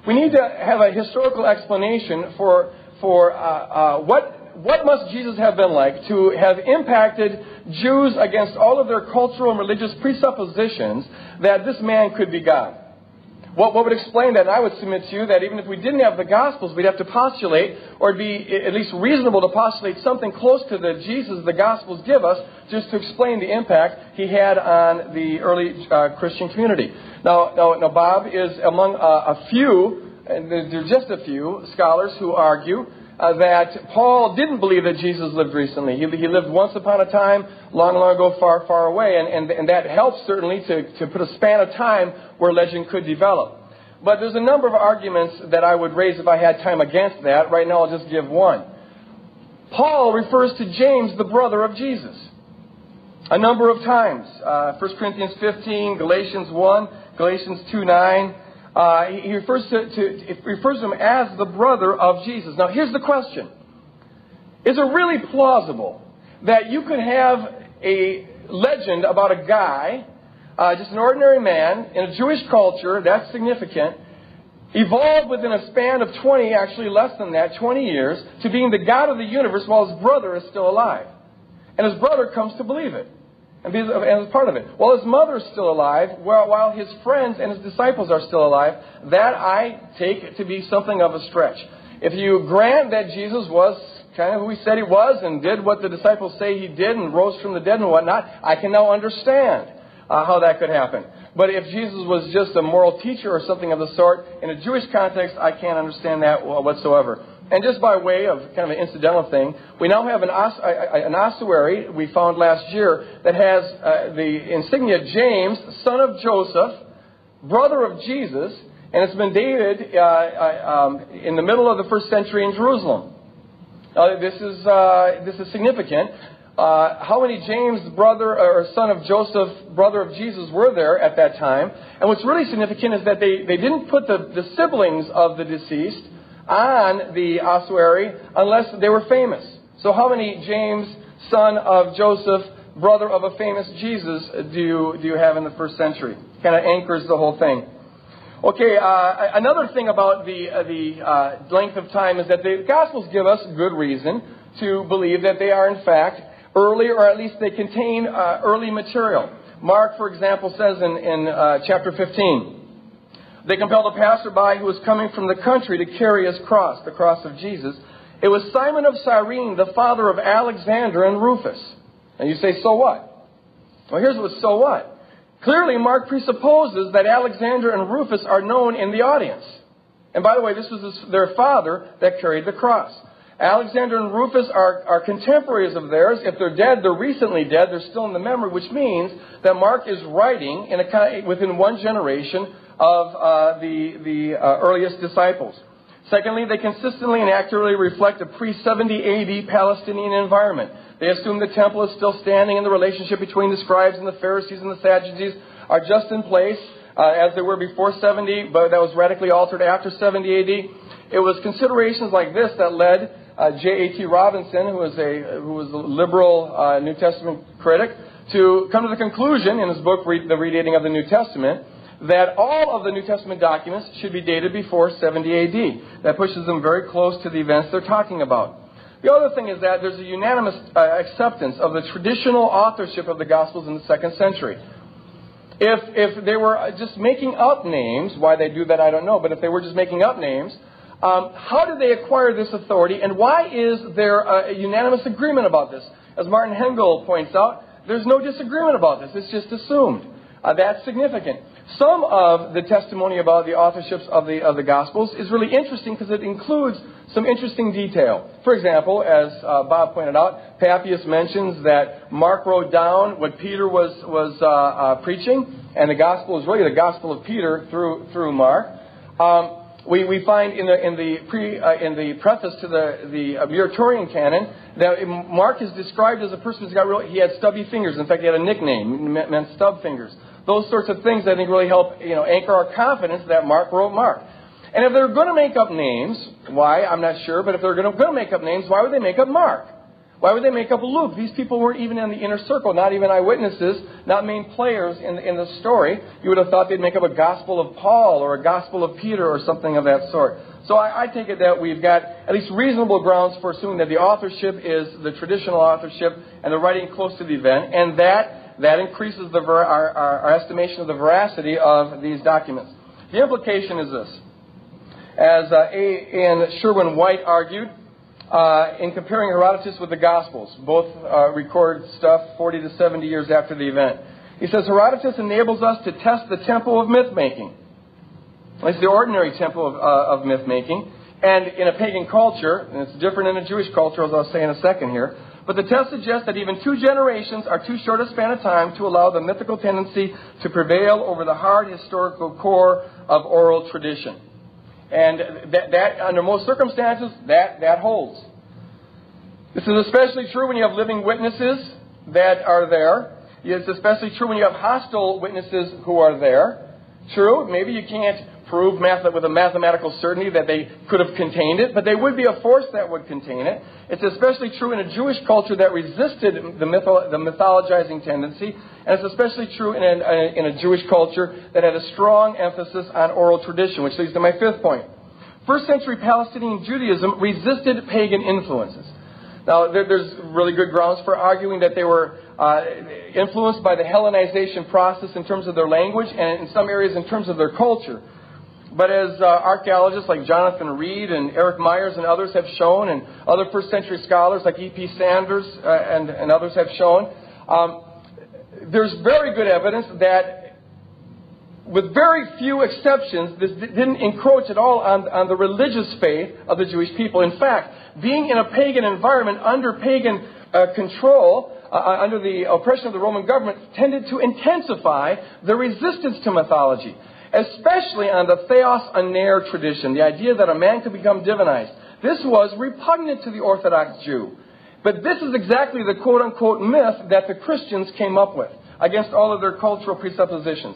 Speaker 2: We need to have a historical explanation for, for uh, uh, what, what must Jesus have been like to have impacted Jews against all of their cultural and religious presuppositions that this man could be God. What, what would explain that? And I would submit to you that even if we didn't have the Gospels, we'd have to postulate, or it'd be at least reasonable to postulate something close to the Jesus the Gospels give us, just to explain the impact he had on the early uh, Christian community. Now, now, now, Bob is among uh, a few, and there's just a few scholars who argue uh, that Paul didn't believe that Jesus lived recently. He, he, lived once upon a time, long, long ago, far, far away, and, and, and that helps certainly to, to put a span of time where legend could develop. But there's a number of arguments that I would raise if I had time against that. Right now, I'll just give one. Paul refers to James, the brother of Jesus, a number of times. Uh, 1 Corinthians 15, Galatians 1, Galatians 2 9. Uh, he refers to, to refers to him as the brother of Jesus. Now, here's the question: Is it really plausible that you could have a legend about a guy, uh, just an ordinary man in a Jewish culture that's significant, evolved within a span of 20, actually less than that, 20 years, to being the God of the universe while his brother is still alive, and his brother comes to believe it and as part of it. While his mother is still alive, while, while his friends and his disciples are still alive, that I take to be something of a stretch. If you grant that Jesus was kind of who he said he was and did what the disciples say he did and rose from the dead and whatnot, I can now understand uh, how that could happen. But if Jesus was just a moral teacher or something of the sort, in a Jewish context, I can't understand that whatsoever. And just by way of kind of an incidental thing, we now have an, os- an ossuary we found last year that has uh, the insignia James, son of Joseph, brother of Jesus, and it's been dated uh, uh um, in the middle of the first century in Jerusalem. Now, this is, uh, this is significant. Uh, how many James, brother or son of Joseph, brother of Jesus, were there at that time? And what's really significant is that they, they didn't put the, the siblings of the deceased on the ossuary unless they were famous. So, how many James, son of Joseph, brother of a famous Jesus, do you, do you have in the first century? Kind of anchors the whole thing. Okay, uh, another thing about the, uh, the uh, length of time is that the Gospels give us good reason to believe that they are, in fact, early, or at least they contain uh, early material. Mark, for example, says in, in uh, chapter 15, they compelled a passerby who was coming from the country to carry his cross, the cross of Jesus. It was Simon of Cyrene, the father of Alexander and Rufus. And you say, so what? Well, here's what so what. Clearly, Mark presupposes that Alexander and Rufus are known in the audience. And by the way, this was their father that carried the cross. Alexander and Rufus are, are contemporaries of theirs. If they're dead, they're recently dead. They're still in the memory, which means that Mark is writing in a, within one generation of uh, the, the uh, earliest disciples. Secondly, they consistently and accurately reflect a pre 70 AD Palestinian environment. They assume the temple is still standing and the relationship between the scribes and the Pharisees and the Sadducees are just in place uh, as they were before 70, but that was radically altered after 70 AD. It was considerations like this that led uh, J.A.T. Robinson, who was a, who was a liberal uh, New Testament critic, to come to the conclusion in his book, The Redating of the New Testament, that all of the New Testament documents should be dated before 70 AD. That pushes them very close to the events they're talking about. The other thing is that there's a unanimous uh, acceptance of the traditional authorship of the Gospels in the second century. If, if they were just making up names, why they do that I don't know, but if they were just making up names, um, how did they acquire this authority, and why is there a, a unanimous agreement about this? As Martin Hengel points out, there's no disagreement about this. It's just assumed. Uh, that's significant. Some of the testimony about the authorships of the, of the Gospels is really interesting because it includes some interesting detail. For example, as uh, Bob pointed out, Papias mentions that Mark wrote down what Peter was, was uh, uh, preaching, and the Gospel is really the Gospel of Peter through, through Mark. Um, we, we find in the, in the, pre, uh, in the preface to the, the uh, Muratorian canon that Mark is described as a person who's got real, he had stubby fingers. In fact, he had a nickname, meant stub fingers. Those sorts of things I think really help you know anchor our confidence that Mark wrote Mark. And if they're going to make up names, why I'm not sure, but if they're going to, make up names, why would they make up Mark? Why would they make up a Luke? These people weren't even in the inner circle, not even eyewitnesses, not main players in the, in the story. You would have thought they'd make up a Gospel of Paul or a Gospel of Peter or something of that sort. So I, I take it that we've got at least reasonable grounds for assuming that the authorship is the traditional authorship and the writing close to the event, and that that increases the ver- our, our, our estimation of the veracity of these documents. The implication is this. As uh, A. N. Sherwin White argued, uh, in comparing Herodotus with the Gospels, both uh, record stuff 40 to 70 years after the event. He says Herodotus enables us to test the tempo of myth making, at least the ordinary tempo of, uh, of myth making, and in a pagan culture, and it's different in a Jewish culture, as I'll say in a second here, but the test suggests that even two generations are too short a span of time to allow the mythical tendency to prevail over the hard historical core of oral tradition. And that, that under most circumstances, that, that holds. This is especially true when you have living witnesses that are there. It's especially true when you have hostile witnesses who are there. True, maybe you can't prove math- with a mathematical certainty that they could have contained it, but they would be a force that would contain it. It's especially true in a Jewish culture that resisted the, mytho- the mythologizing tendency, and it's especially true in a, in a Jewish culture that had a strong emphasis on oral tradition, which leads to my fifth point. First century Palestinian Judaism resisted pagan influences. Now, there, there's really good grounds for arguing that they were uh, influenced by the Hellenization process in terms of their language and in some areas in terms of their culture. But as uh, archaeologists like Jonathan Reed and Eric Meyers and others have shown, and other first century scholars like E.P. Sanders uh, and, and others have shown, um, there's very good evidence that, with very few exceptions, this didn't encroach at all on, on the religious faith of the Jewish people. In fact, being in a pagan environment under pagan uh, control, uh, uh under the oppression of the Roman government, tended to intensify the resistance to mythology especially on the theos aner tradition, the idea that a man could become divinized. This was repugnant to the Orthodox Jew. But this is exactly the quote unquote myth that the Christians came up with against all of their cultural presuppositions.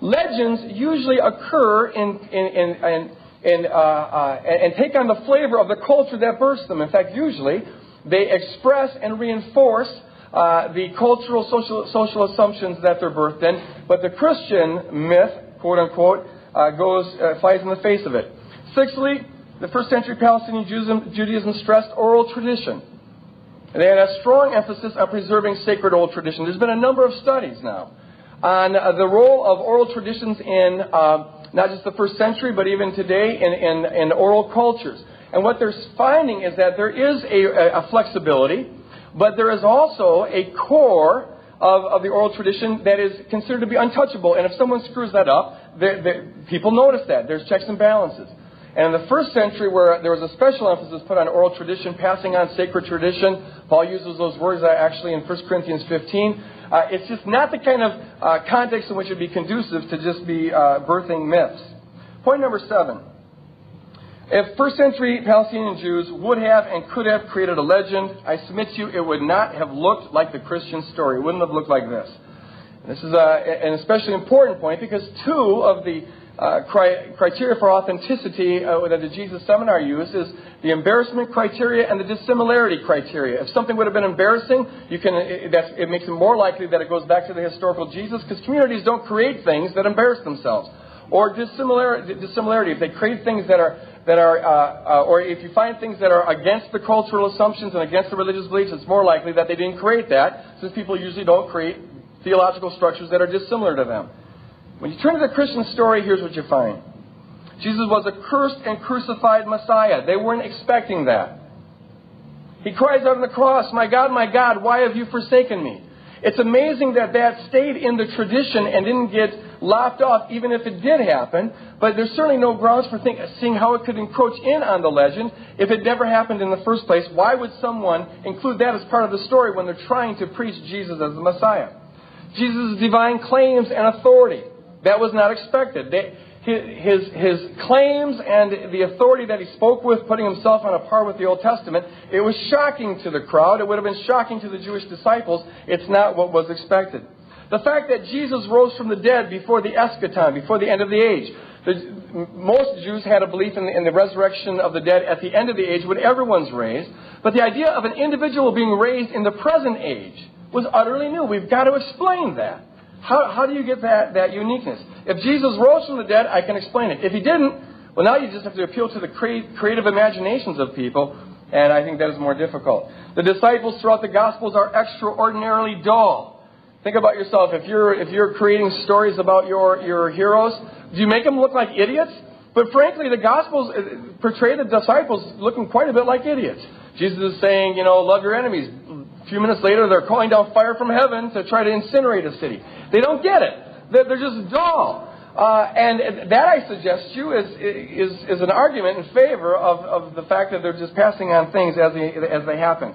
Speaker 2: Legends usually occur in, in, in, in and, uh, uh, and take on the flavor of the culture that births them. In fact, usually they express and reinforce uh, the cultural social, social assumptions that they're birthed in. But the Christian myth quote unquote, uh, goes, uh, flies in the face of it. Sixthly, the first century Palestinian Judaism, Judaism stressed oral tradition. They had a strong emphasis on preserving sacred oral tradition. There's been a number of studies now on uh, the role of oral traditions in uh, not just the first century, but even today in, in, in, oral cultures. And what they're finding is that there is a, a flexibility, but there is also a core of, of the oral tradition that is considered to be untouchable. And if someone screws that up, they, they, people notice that. There's checks and balances. And in the first century, where there was a special emphasis put on oral tradition, passing on sacred tradition, Paul uses those words actually in 1 Corinthians 15. Uh, it's just not the kind of uh, context in which it would be conducive to just be uh, birthing myths. Point number seven. If first century Palestinian Jews would have and could have created a legend, I submit to you it would not have looked like the Christian story. It wouldn't have looked like this. This is a, an especially important point because two of the uh, cri- criteria for authenticity uh, that the Jesus Seminar used is the embarrassment criteria and the dissimilarity criteria. If something would have been embarrassing, you can, it, it makes it more likely that it goes back to the historical Jesus because communities don't create things that embarrass themselves. Or dissimilarity if they create things that are that are, uh, uh, or if you find things that are against the cultural assumptions and against the religious beliefs, it's more likely that they didn't create that, since people usually don't create theological structures that are dissimilar to them. When you turn to the Christian story, here's what you find Jesus was a cursed and crucified Messiah. They weren't expecting that. He cries out on the cross, My God, my God, why have you forsaken me? It's amazing that that stayed in the tradition and didn't get lopped off, even if it did happen. But there's certainly no grounds for think, seeing how it could encroach in on the legend if it never happened in the first place. Why would someone include that as part of the story when they're trying to preach Jesus as the Messiah? Jesus' divine claims and authority. That was not expected. They, his, his claims and the authority that he spoke with, putting himself on a par with the Old Testament, it was shocking to the crowd. It would have been shocking to the Jewish disciples. It's not what was expected. The fact that Jesus rose from the dead before the eschaton, before the end of the age. The, most Jews had a belief in the, in the resurrection of the dead at the end of the age when everyone's raised. But the idea of an individual being raised in the present age was utterly new. We've got to explain that. How, how do you get that, that uniqueness? If Jesus rose from the dead, I can explain it. If he didn't, well, now you just have to appeal to the creative imaginations of people, and I think that is more difficult. The disciples throughout the Gospels are extraordinarily dull. Think about yourself. If you're, if you're creating stories about your, your heroes, do you make them look like idiots? But frankly, the Gospels uh, portray the disciples looking quite a bit like idiots. Jesus is saying, you know, love your enemies. Few minutes later, they're calling down fire from heaven to try to incinerate a city. They don't get it. They're just dull. Uh, and that, I suggest to you, is, is, is an argument in favor of, of the fact that they're just passing on things as they, as they happen.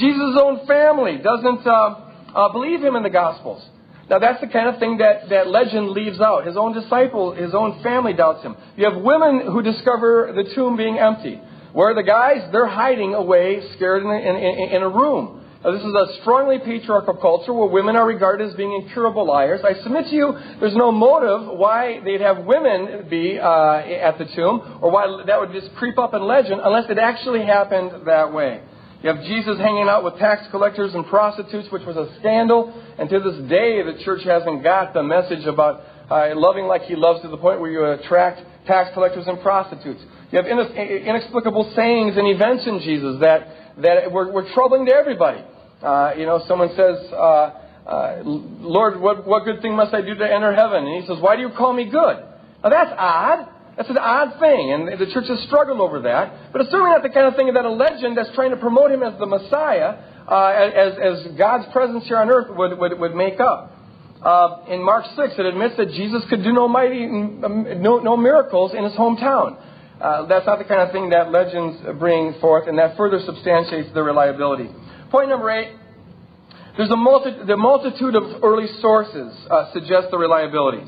Speaker 2: Jesus' own family doesn't. Uh, uh, believe him in the Gospels. Now that's the kind of thing that, that legend leaves out. His own disciple, his own family doubts him. You have women who discover the tomb being empty. Where the guys? They're hiding away, scared in a, in, in a room. Now, this is a strongly patriarchal culture where women are regarded as being incurable liars. I submit to you, there's no motive why they'd have women be uh, at the tomb, or why that would just creep up in legend, unless it actually happened that way. You have Jesus hanging out with tax collectors and prostitutes, which was a scandal. And to this day, the church hasn't got the message about uh, loving like he loves to the point where you attract tax collectors and prostitutes. You have inexplicable sayings and events in Jesus that, that were, were troubling to everybody. Uh, you know, someone says, uh, uh, Lord, what, what good thing must I do to enter heaven? And he says, Why do you call me good? Now that's odd. That's an odd thing, and the church has struggled over that. But it's certainly not the kind of thing that a legend that's trying to promote him as the Messiah, uh, as, as God's presence here on earth, would, would, would make up. Uh, in Mark 6, it admits that Jesus could do no mighty, no, no miracles in his hometown. Uh, that's not the kind of thing that legends bring forth, and that further substantiates the reliability. Point number eight. There's a multi- the multitude of early sources uh, suggest the reliability.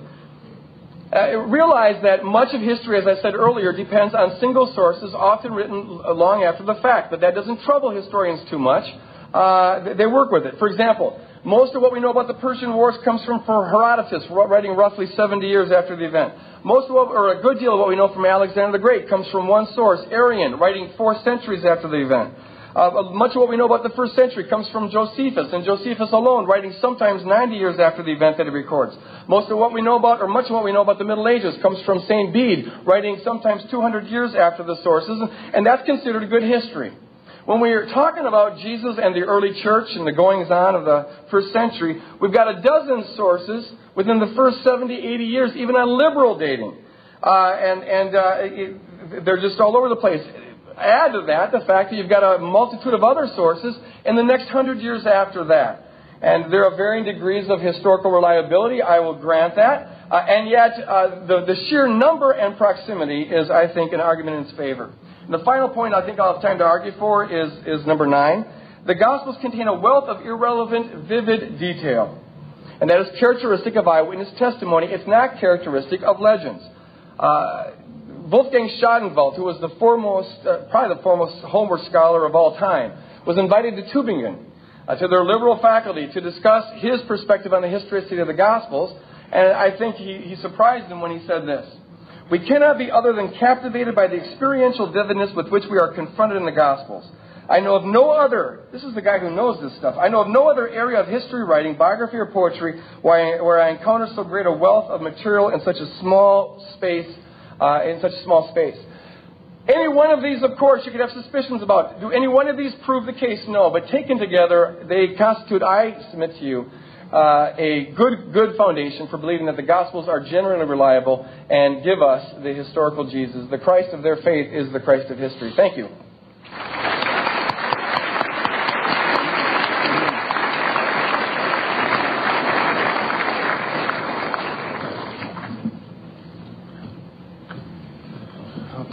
Speaker 2: Uh, realize that much of history, as I said earlier, depends on single sources, often written long after the fact. But that doesn't trouble historians too much. Uh, they work with it. For example, most of what we know about the Persian Wars comes from Herodotus, writing roughly 70 years after the event. Most of what, or a good deal of what we know from Alexander the Great comes from one source, Arrian, writing four centuries after the event. Uh, much of what we know about the first century comes from Josephus, and Josephus alone, writing sometimes 90 years after the event that he records. Most of what we know about, or much of what we know about the Middle Ages, comes from St. Bede, writing sometimes 200 years after the sources, and that's considered a good history. When we are talking about Jesus and the early church and the goings on of the first century, we've got a dozen sources within the first 70, 80 years, even on liberal dating. Uh, and and uh, it, they're just all over the place. Add to that the fact that you've got a multitude of other sources in the next hundred years after that. And there are varying degrees of historical reliability, I will grant that. Uh, and yet, uh, the, the sheer number and proximity is, I think, an argument in its favor. And the final point I think I'll have time to argue for is, is number nine. The Gospels contain a wealth of irrelevant, vivid detail. And that is characteristic of eyewitness testimony. It's not characteristic of legends. Uh, Wolfgang Schadewaldt, who was the foremost, uh, probably the foremost Homer scholar of all time, was invited to Tübingen, uh, to their liberal faculty, to discuss his perspective on the historicity of the Gospels. And I think he, he surprised them when he said this. We cannot be other than captivated by the experiential vividness with which we are confronted in the Gospels. I know of no other, this is the guy who knows this stuff, I know of no other area of history writing, biography, or poetry where I, where I encounter so great a wealth of material in such a small space, uh, in such a small space. Any one of these, of course, you could have suspicions about. Do any one of these prove the case? No. But taken together, they constitute, I submit to you, uh, a good, good foundation for believing that the Gospels are generally reliable and give us the historical Jesus. The Christ of their faith is the Christ of history. Thank you.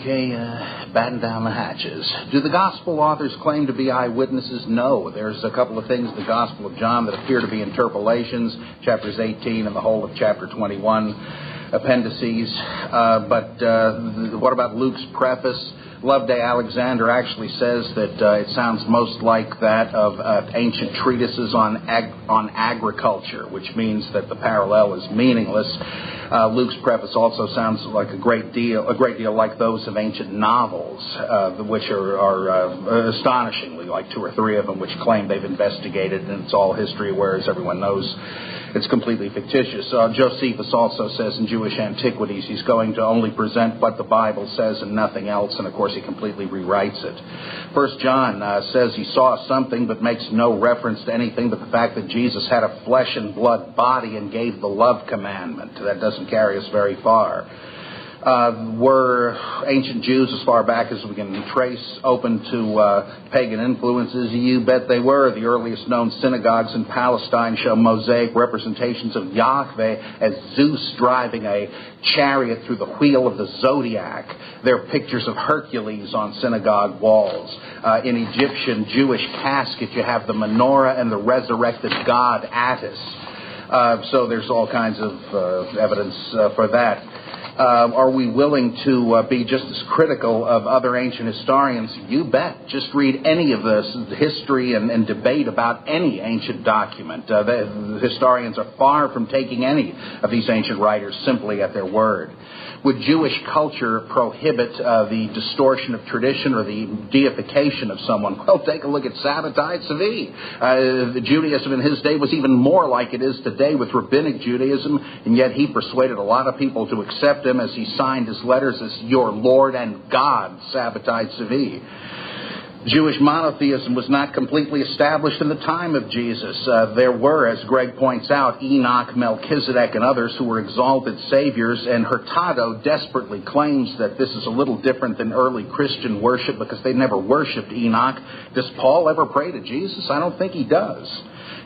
Speaker 3: Okay, uh, batten down the hatches. Do the gospel authors claim to be eyewitnesses? No. There's a couple of things in the Gospel of John that appear to be interpolations, chapters 18 and the whole of chapter 21, appendices. Uh, but uh, what about Luke's preface? Loveday Alexander actually says that uh, it sounds most like that of uh, ancient treatises on ag- on agriculture, which means that the parallel is meaningless. Uh, Luke's preface also sounds like a great deal a great deal like those of ancient novels, uh, which are, are uh, astonishingly like two or three of them, which claim they've investigated and it's all history, whereas everyone knows it's completely fictitious. Uh, Josephus also says in Jewish Antiquities he's going to only present what the Bible says and nothing else, and of course he completely rewrites it. First John uh, says he saw something but makes no reference to anything but the fact that Jesus had a flesh and blood body and gave the love commandment. That doesn't carry us very far uh, were ancient Jews as far back as we can trace open to uh, pagan influences? You bet they were. The earliest known synagogues in Palestine show mosaic representations of Yahweh as Zeus driving a chariot through the wheel of the zodiac. There are pictures of Hercules on synagogue walls. Uh, in Egyptian Jewish caskets, you have the menorah and the resurrected god Attis. Uh, so there's all kinds of uh, evidence uh, for that. Uh, are we willing to uh, be just as critical of other ancient historians? You bet. Just read any of the history and, and debate about any ancient document. Uh, the, the historians are far from taking any of these ancient writers simply at their word. Would Jewish culture prohibit uh, the distortion of tradition or the deification of someone? Well, take a look at Sabbatai Tzvi. Uh, Judaism in his day was even more like it is today with rabbinic Judaism, and yet he persuaded a lot of people to accept him as he signed his letters as your Lord and God, Sabbatai Tzvi. Jewish monotheism was not completely established in the time of Jesus. Uh, there were, as Greg points out, Enoch, Melchizedek, and others who were exalted saviors, and Hurtado desperately claims that this is a little different than early Christian worship because they never worshipped Enoch. Does Paul ever pray to Jesus? I don't think he does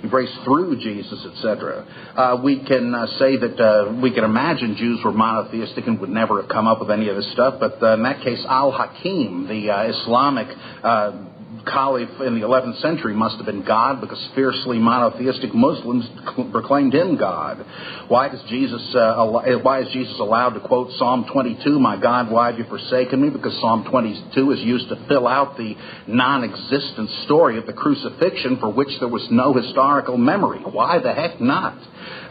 Speaker 3: embrace through Jesus, etc. Uh, we can uh, say that uh, we can imagine Jews were monotheistic and would never have come up with any of this stuff, but uh, in that case, Al Hakim, the uh, Islamic uh, Caliph in the 11th century must have been God because fiercely monotheistic Muslims proclaimed him God. Why does Jesus uh, why is Jesus allowed to quote Psalm 22, "My God, why have you forsaken me?" Because Psalm 22 is used to fill out the non-existent story of the crucifixion for which there was no historical memory. Why the heck not?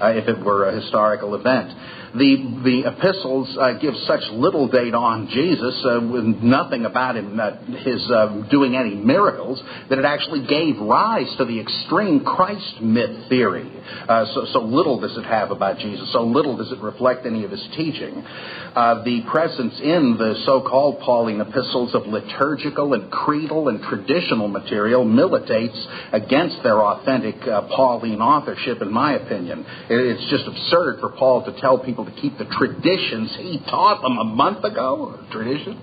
Speaker 3: Uh, if it were a historical event the, the epistles uh, give such little data on Jesus, uh, with nothing about him, uh, his uh, doing any miracles, that it actually gave rise to the extreme Christ myth theory. Uh, so, so little does it have about Jesus, so little does it reflect any of his teaching. Uh, the presence in the so-called Pauline epistles of liturgical and creedal and traditional material militates against their authentic Pauline authorship, in my opinion. It's just absurd for Paul to tell people to keep the traditions he taught them a month ago. Tradition.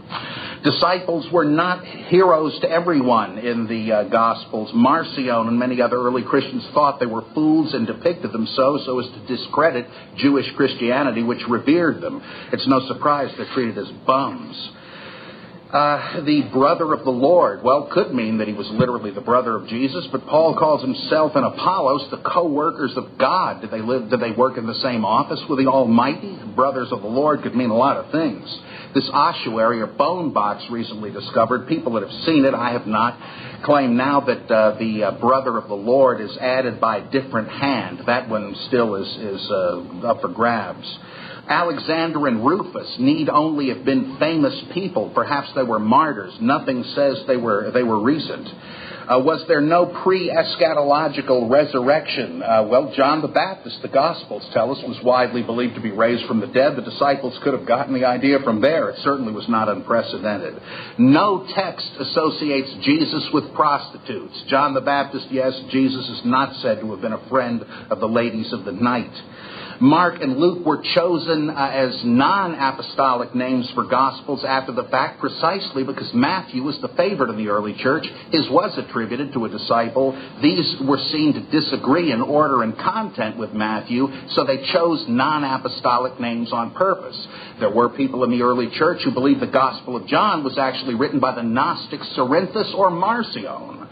Speaker 3: Disciples were not heroes to everyone in the uh, Gospels. Marcion and many other early Christians thought they were fools and depicted them so, so as to discredit Jewish Christianity, which revered them. It's no surprise they're treated as bums. Uh, the brother of the Lord. Well, could mean that he was literally the brother of Jesus, but Paul calls himself and Apollos the co-workers of God. Did they live? Did they work in the same office with the Almighty? Brothers of the Lord could mean a lot of things. This ossuary or bone box recently discovered. People that have seen it, I have not, claim now that uh, the uh, brother of the Lord is added by a different hand. That one still is is uh, up for grabs. Alexander and Rufus need only have been famous people. Perhaps they were martyrs. Nothing says they were, they were recent. Uh, was there no pre eschatological resurrection? Uh, well, John the Baptist, the Gospels tell us, was widely believed to be raised from the dead. The disciples could have gotten the idea from there. It certainly was not unprecedented. No text associates Jesus with prostitutes. John the Baptist, yes, Jesus is not said to have been a friend of the ladies of the night. Mark and Luke were chosen uh, as non apostolic names for Gospels after the fact precisely because Matthew was the favorite of the early church. His was attributed to a disciple. These were seen to disagree in order and content with Matthew, so they chose non apostolic names on purpose. There were people in the early church who believed the Gospel of John was actually written by the Gnostic Cerinthus or Marcion.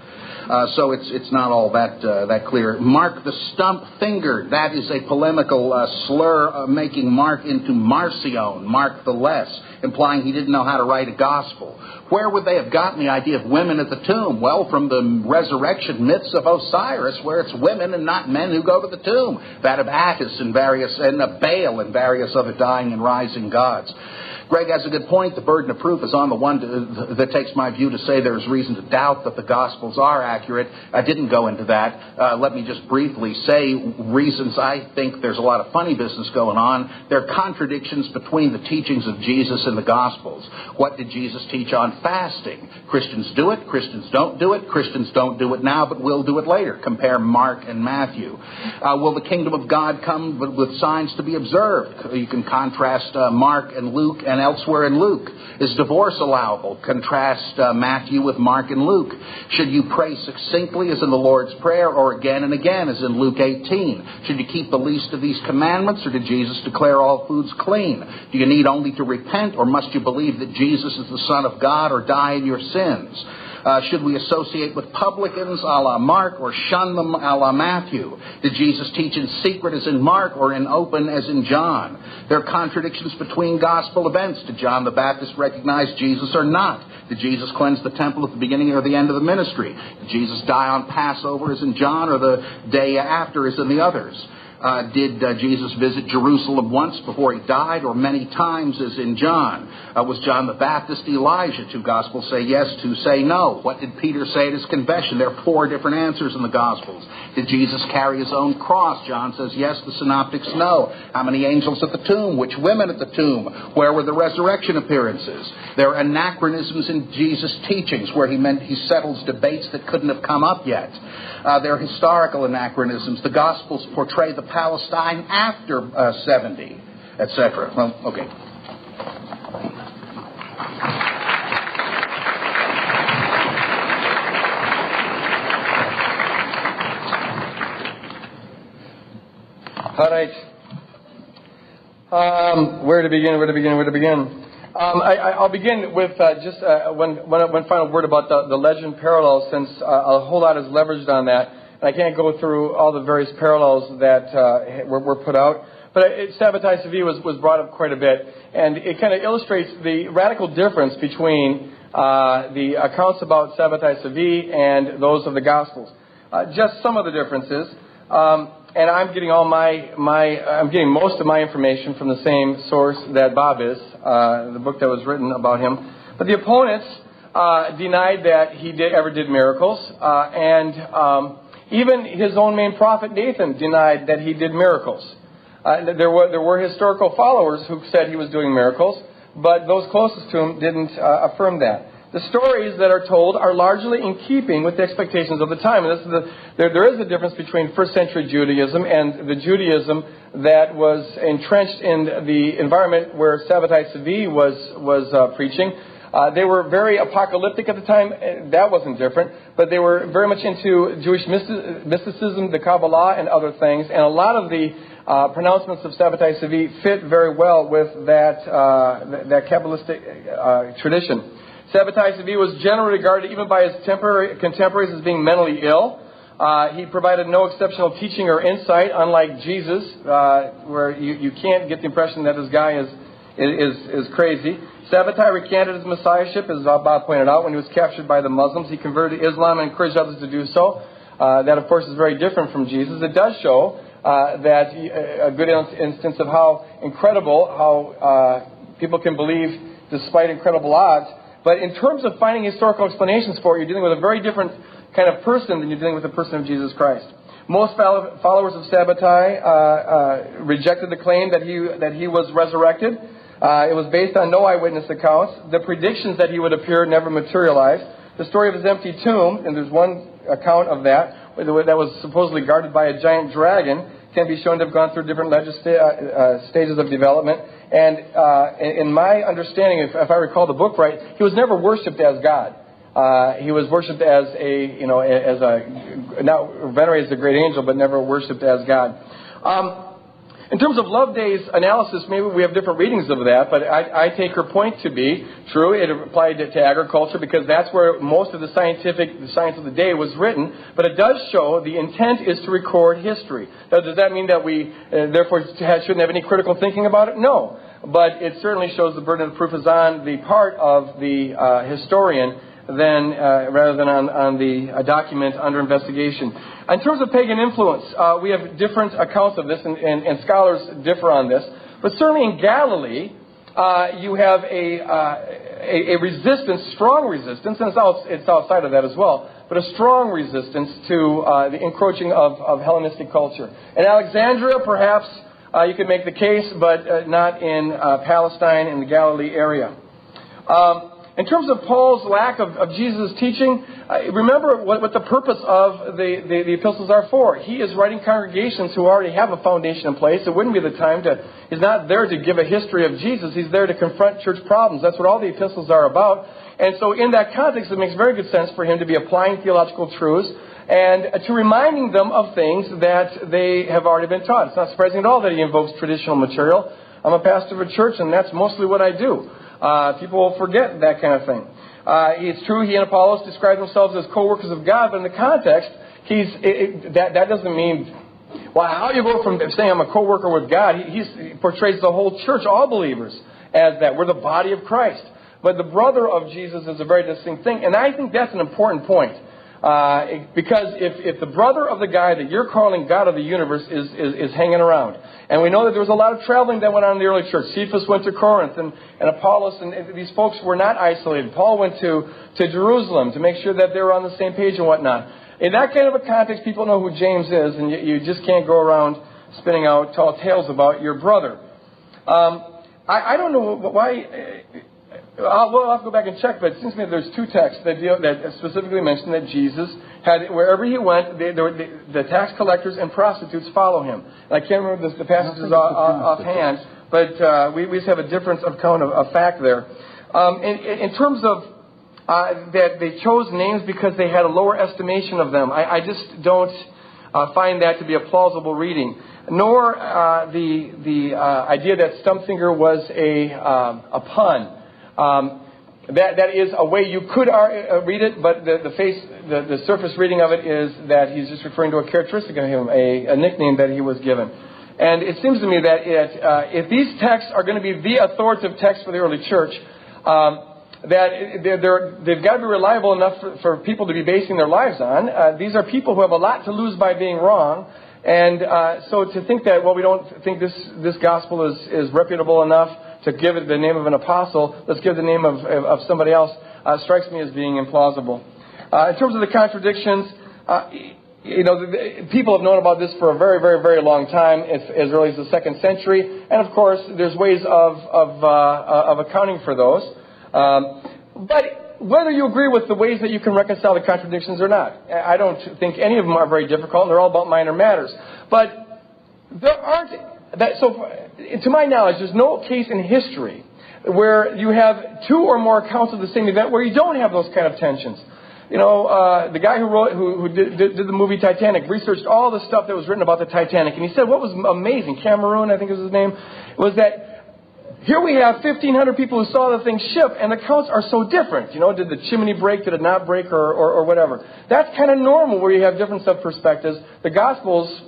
Speaker 3: Uh, so it's it's not all that uh, that clear. Mark the stump finger. That is a polemical uh, slur uh, making Mark into Marcion, Mark the less, implying he didn't know how to write a gospel. Where would they have gotten the idea of women at the tomb? Well, from the resurrection myths of Osiris, where it's women and not men who go to the tomb. That of Attis and various and of Baal and various other dying and rising gods. Greg has a good point. The burden of proof is on the one to, that takes my view to say there's reason to doubt that the Gospels are accurate. I didn't go into that. Uh, let me just briefly say reasons I think there's a lot of funny business going on. There are contradictions between the teachings of Jesus and the Gospels. What did Jesus teach on fasting? Christians do it, Christians don't do it, Christians don't do it now, but will do it later. Compare Mark and Matthew. Uh, will the kingdom of God come with signs to be observed? You can contrast uh, Mark and Luke and elsewhere in Luke. Is divorce allowable? Contrast uh, Matthew with Mark and Luke. Should you pray succinctly as in the Lord's Prayer or again and again as in Luke 18? Should you keep the least of these commandments or did Jesus declare all foods clean? Do you need only to repent or must you believe that Jesus is the Son of God or die in your sins? Uh, should we associate with publicans a la Mark or shun them a la Matthew? Did Jesus teach in secret as in Mark or in open as in John? There are contradictions between gospel events. Did John the Baptist recognize Jesus or not? Did Jesus cleanse the temple at the beginning or the end of the ministry? Did Jesus die on Passover as in John or the day after as in the others? Uh, did uh, Jesus visit Jerusalem once before he died, or many times, as in John? Uh, was John the Baptist Elijah? Two Gospels say yes, two say no. What did Peter say at his confession? There are four different answers in the Gospels. Did Jesus carry his own cross? John says yes, the synoptics no. How many angels at the tomb? Which women at the tomb? Where were the resurrection appearances? There are anachronisms in Jesus' teachings where he meant he settles debates that couldn't have come up yet. Uh, there are historical anachronisms. The Gospels portray the Palestine after uh, 70, etc. Well, okay.
Speaker 2: All right. Um, where to begin? Where to begin? Where to begin? Um, I, will begin with uh, just uh, one, one, one, final word about the, the legend parallels, since uh, a whole lot is leveraged on that. And I can't go through all the various parallels that uh, were, were, put out. But it, Sabbatai Tzvi was, was brought up quite a bit. And it kind of illustrates the radical difference between uh, the accounts about Sabbatai Tzvi and those of the Gospels. Uh, just some of the differences. Um, and I'm getting all my, my I'm getting most of my information from the same source that Bob is, uh, the book that was written about him. But the opponents uh, denied that he did, ever did miracles, uh, and um, even his own main prophet Nathan denied that he did miracles. Uh, there were there were historical followers who said he was doing miracles, but those closest to him didn't uh, affirm that. The stories that are told are largely in keeping with the expectations of the time. And the, there, there is a difference between first century Judaism and the Judaism that was entrenched in the environment where Sabbatai Tzvi was, was uh, preaching. Uh, they were very apocalyptic at the time. That wasn't different. But they were very much into Jewish mysticism, the Kabbalah, and other things. And a lot of the uh, pronouncements of Sabbatai Tzvi fit very well with that, uh, that Kabbalistic uh, tradition. Sabbatai Tzvi was generally regarded even by his contemporaries as being mentally ill. Uh, he provided no exceptional teaching or insight, unlike Jesus, uh, where you, you can't get the impression that this guy is, is, is crazy. Sabbatai recanted his messiahship, as Bob pointed out, when he was captured by the Muslims. He converted to Islam and encouraged others to do so. Uh, that, of course, is very different from Jesus. It does show uh, that a good instance of how incredible, how uh, people can believe despite incredible odds. But in terms of finding historical explanations for it, you're dealing with a very different kind of person than you're dealing with the person of Jesus Christ. Most followers of Sabbatai uh, uh, rejected the claim that he, that he was resurrected. Uh, it was based on no eyewitness accounts. The predictions that he would appear never materialized. The story of his empty tomb, and there's one account of that, that was supposedly guarded by a giant dragon, can be shown to have gone through different uh, uh, stages of development. And uh, in my understanding, if, if, I recall the book right, he was never worshipped as God. Uh, he was worshipped as a, you know, as a, not venerated as a great angel, but never worshipped as God. Um, in terms of Loveday's analysis, maybe we have different readings of that, but I, I take her point to be true. It applied to, to, agriculture because that's where most of the scientific the science of the day was written. But it does show the intent is to record history. Now, does that mean that we uh, therefore shouldn't have any critical thinking about it? No. But it certainly shows the burden of proof is on the part of the uh, historian than uh, rather than on, on the uh, document under investigation. In terms of pagan influence, uh, we have different accounts of this, and, and, and, scholars differ on this. But certainly in Galilee, uh, you have a, uh, a, a, resistance, strong resistance, and it's, out, it's, outside of that as well, but a strong resistance to uh, the encroaching of, of, Hellenistic culture. In Alexandria, perhaps you could make the case, but not in Palestine, in the Galilee area. Um, in terms of Paul's lack of, of Jesus' teaching, uh, remember what, what, the purpose of the, the, the, epistles are for. He is writing congregations who already have a foundation in place. It wouldn't be the time to, he's not there to give a history of Jesus. He's there to confront church problems. That's what all the epistles are about. And so in that context, it makes very good sense for him to be applying theological truths and to reminding them of things that they have already been taught. It's not surprising at all that he invokes traditional material. I'm a pastor of a church, and that's mostly what I do. Uh, people will forget that kind of thing. Uh, it's true he and Apollos describe themselves as co-workers of God, but in the context, he's it, it, that that doesn't mean. Well, how you go from saying I'm a co-worker with God? He, he portrays the whole church, all believers, as that we're the body of Christ. But the brother of Jesus is a very distinct thing, and I think that's an important point. Uh, because if, if the brother of the guy that you're calling God of the universe is, is, is, hanging around, and we know that there was a lot of traveling that went on in the early church. Cephas went to Corinth, and, and Apollos, and these folks were not isolated. Paul went to, to Jerusalem to make sure that they were on the same page and whatnot. In that kind of a context, people know who James is, and you, you just can't go around spinning out tall tales about your brother. Um, I, I don't know why I'll, well, I'll have to go back and check, but it seems to me there's two texts that, deal, that specifically mention that Jesus had, wherever he went, they, the, the, tax collectors and prostitutes follow him. And I can't remember the, the passages off, offhand, but uh, we, we just have a difference of kind of, of fact there. Um, in, in, terms of uh, that they chose names because they had a lower estimation of them, I, I just don't uh, find that to be a plausible reading. Nor uh, the, the uh, idea that Stumpfinger was a, um, a pun. Um, that, that is a way you could uh, read it, but the, the face, the, the surface reading of it is that he's just referring to a characteristic of him, a, a nickname that he was given. And it seems to me that it, uh, if these texts are going to be the authoritative texts for the early church, um, that they're, they've got to be reliable enough for, for, people to be basing their lives on. Uh, these are people who have a lot to lose by being wrong. And uh, so to think that, well, we don't think this, this gospel is, is reputable enough to give it the name of an apostle, let's give the name of, of somebody else, uh, strikes me as being implausible. Uh, in terms of the contradictions, uh, you know, the, the, people have known about this for a very, very, very long time, as, as early as the second century. And of course, there's ways of, of, uh, of accounting for those. Um, but whether you agree with the ways that you can reconcile the contradictions or not, I don't think any of them are very difficult, and they're all about minor matters. But there aren't that. So, to my knowledge, there's no case in history where you have two or more accounts of the same event where you don't have those kind of tensions. You know, uh, the guy who wrote, who, who did, did, did, the movie Titanic, researched all the stuff that was written about the Titanic, and he said what was amazing, Cameron, I think was his name, was that here we have 1,500 people who saw the thing ship, and the accounts are so different. You know, did the chimney break? Did it not break? Or, or, or whatever. That's kind of normal where you have different sub perspectives. The Gospels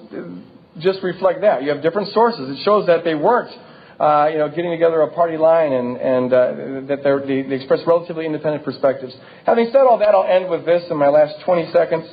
Speaker 2: just reflect that. You have different sources. It shows that they weren't uh, you know, getting together a party line and, and uh, that they, they express relatively independent perspectives. Having said all that, I'll end with this in my last 20 seconds.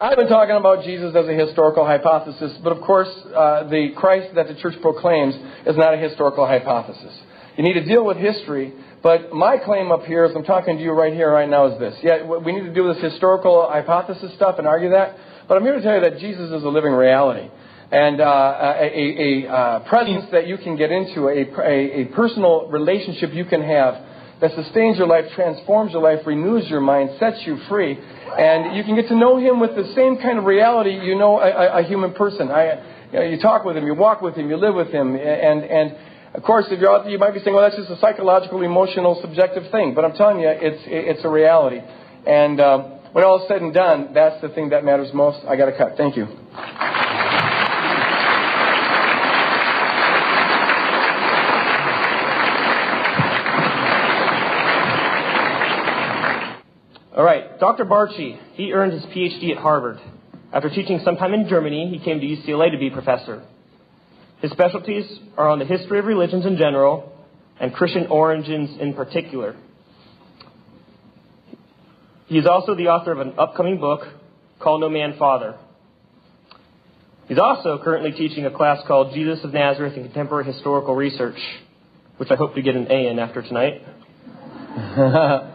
Speaker 2: I've been talking about Jesus as a historical hypothesis, but of course, uh, the Christ that the church proclaims is not a historical hypothesis. You need to deal with history, but my claim up here, as I'm talking to you right here, right now, is this. Yeah, we need to do this historical hypothesis stuff and argue that, but I'm here to tell you that Jesus is a living reality and uh, a, a, a uh, presence that you can get into, a, a, personal relationship you can have that sustains your life, transforms your life, renews your mind, sets you free. And you can get to know him with the same kind of reality you know a, a human person. I, you, know, you talk with him, you walk with him, you live with him. And, and of course, if you're out there, you might be saying, well, that's just a psychological, emotional, subjective thing. But I'm telling you, it's, it's a reality. And uh, when all is said and done, that's the thing that matters most. I got to cut. Thank you.
Speaker 1: All right, Dr. Bartchy, he earned his PhD at Harvard. After teaching some time in Germany, he came to UCLA to be professor. His specialties are on the history of religions in general and Christian origins in particular. He is also the author of an upcoming book called No Man Father. He's also currently teaching a class called Jesus of Nazareth and Contemporary Historical Research, which I hope to get an A in after tonight.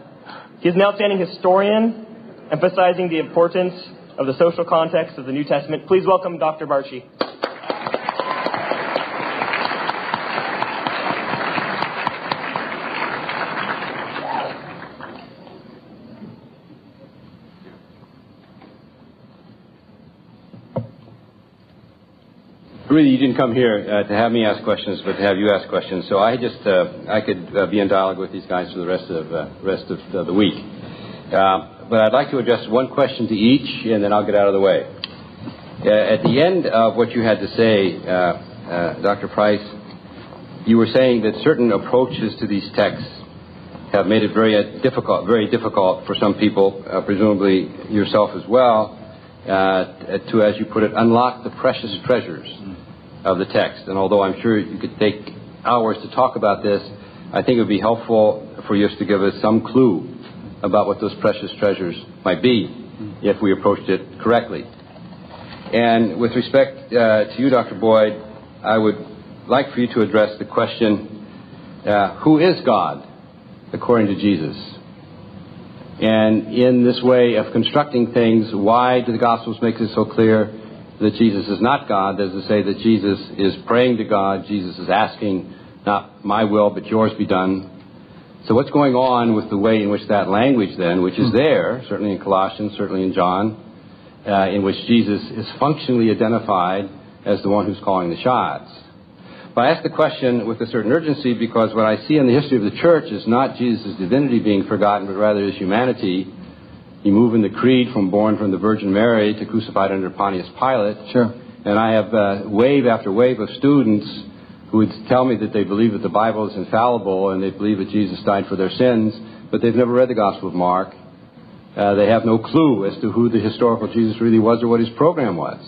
Speaker 1: He is an outstanding historian, emphasizing the importance of the social context of the New Testament. Please welcome Dr. Bartchy.
Speaker 5: Really you didn't come here uh, to have me ask questions, but to have you ask questions. So I just uh, I could uh, be in dialogue with these guys for the rest of uh, rest of the week. Uh, but I'd like to address one question to each, and then I'll get out of the way. Uh, at the end of what you had to say, Dr. Price, you were saying that certain approaches to these texts have made it very difficult, very difficult for some people, presumably yourself as well, to, as you put it, unlock the precious treasures of the text. And although I'm sure you could take hours to talk about this, I think it would be helpful for you to give us some clue about what those precious treasures might be if we approached it correctly. And with respect uh, to you, Dr. Boyd, I would like for you to address the question uh, who is God according to Jesus? And in this way of constructing things, why do the Gospels make it so clear that Jesus is not God. That is to say that Jesus is praying to God. Jesus is asking, not my will, but yours be done. So what's going on with the way in which that language then, which is there, certainly in Colossians, certainly in John, uh, in which Jesus is functionally identified as the one who's calling the shots. But I ask the question with a certain urgency because what I see in the history of the church is not Jesus' divinity being forgotten, but rather his humanity you move in the creed from born from the Virgin Mary to crucified under Pontius Pilate.
Speaker 2: Sure.
Speaker 5: And I have uh, wave after wave of students who would tell me that they believe that the Bible is infallible and they believe that Jesus died for their sins, but they've never read the Gospel of Mark. Uh, they have no clue as to who the historical Jesus really was or what his program was.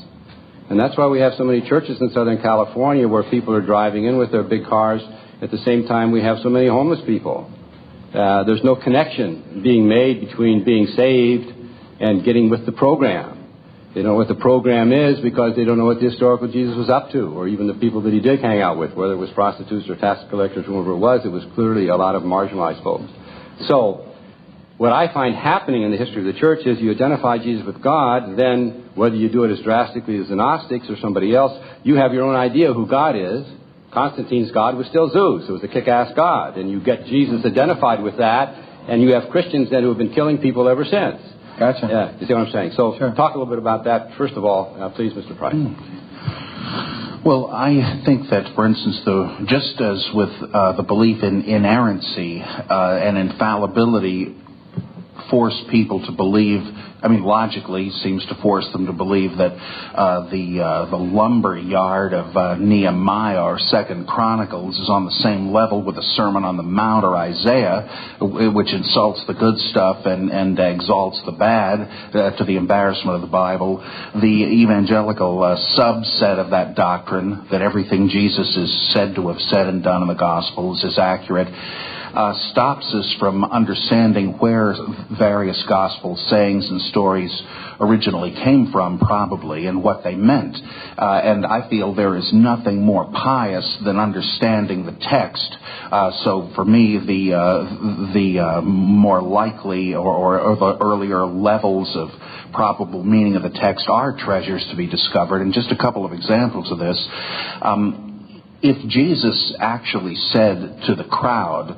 Speaker 5: And that's why we have so many churches in Southern California where people are driving in with their big cars. At the same time, we have so many homeless people. Uh, there's no connection being made between being saved and getting with the program. They don't know what the program is because they don't know what the historical Jesus was up to, or even the people that he did hang out with, whether it was prostitutes or tax collectors, whoever it was, it was clearly a lot of marginalized folks. So, what I find happening in the history of the church is you identify Jesus with God, then whether you do it as drastically as the Gnostics or somebody else, you have your own idea who God is, Constantine's God was still Zeus. It was a kick-ass God. And you get Jesus identified with that, And you have Christians then who have been killing people ever since.
Speaker 2: Gotcha.
Speaker 5: Yeah, you see what I'm saying? So
Speaker 2: Sure.
Speaker 5: talk a little bit about that, first of all, uh, please, Mr. Price.
Speaker 3: Well, I think that, for instance, the, just as with uh, the belief in inerrancy uh, and infallibility force people to believe, I mean, logically seems to force them to believe that uh, the uh, the lumber yard of uh, Nehemiah or Second Chronicles is on the same level with the Sermon on the Mount or Isaiah, which insults the good stuff and and exalts the bad uh, to the embarrassment of the Bible. The evangelical uh, subset of that doctrine that everything Jesus is said to have said and done in the Gospels is accurate uh, stops us from understanding where various gospel sayings and stories originally came from, probably, and what they meant. Uh, and I feel there is nothing more pious than understanding the text. Uh, so for me, the uh, the uh, more likely or, or, or the earlier levels of probable meaning of the text are treasures to be discovered. And just a couple of examples of this. Um, if Jesus actually said to the crowd,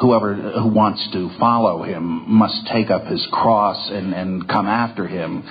Speaker 3: whoever who wants to follow him must take up his cross and, and come after him,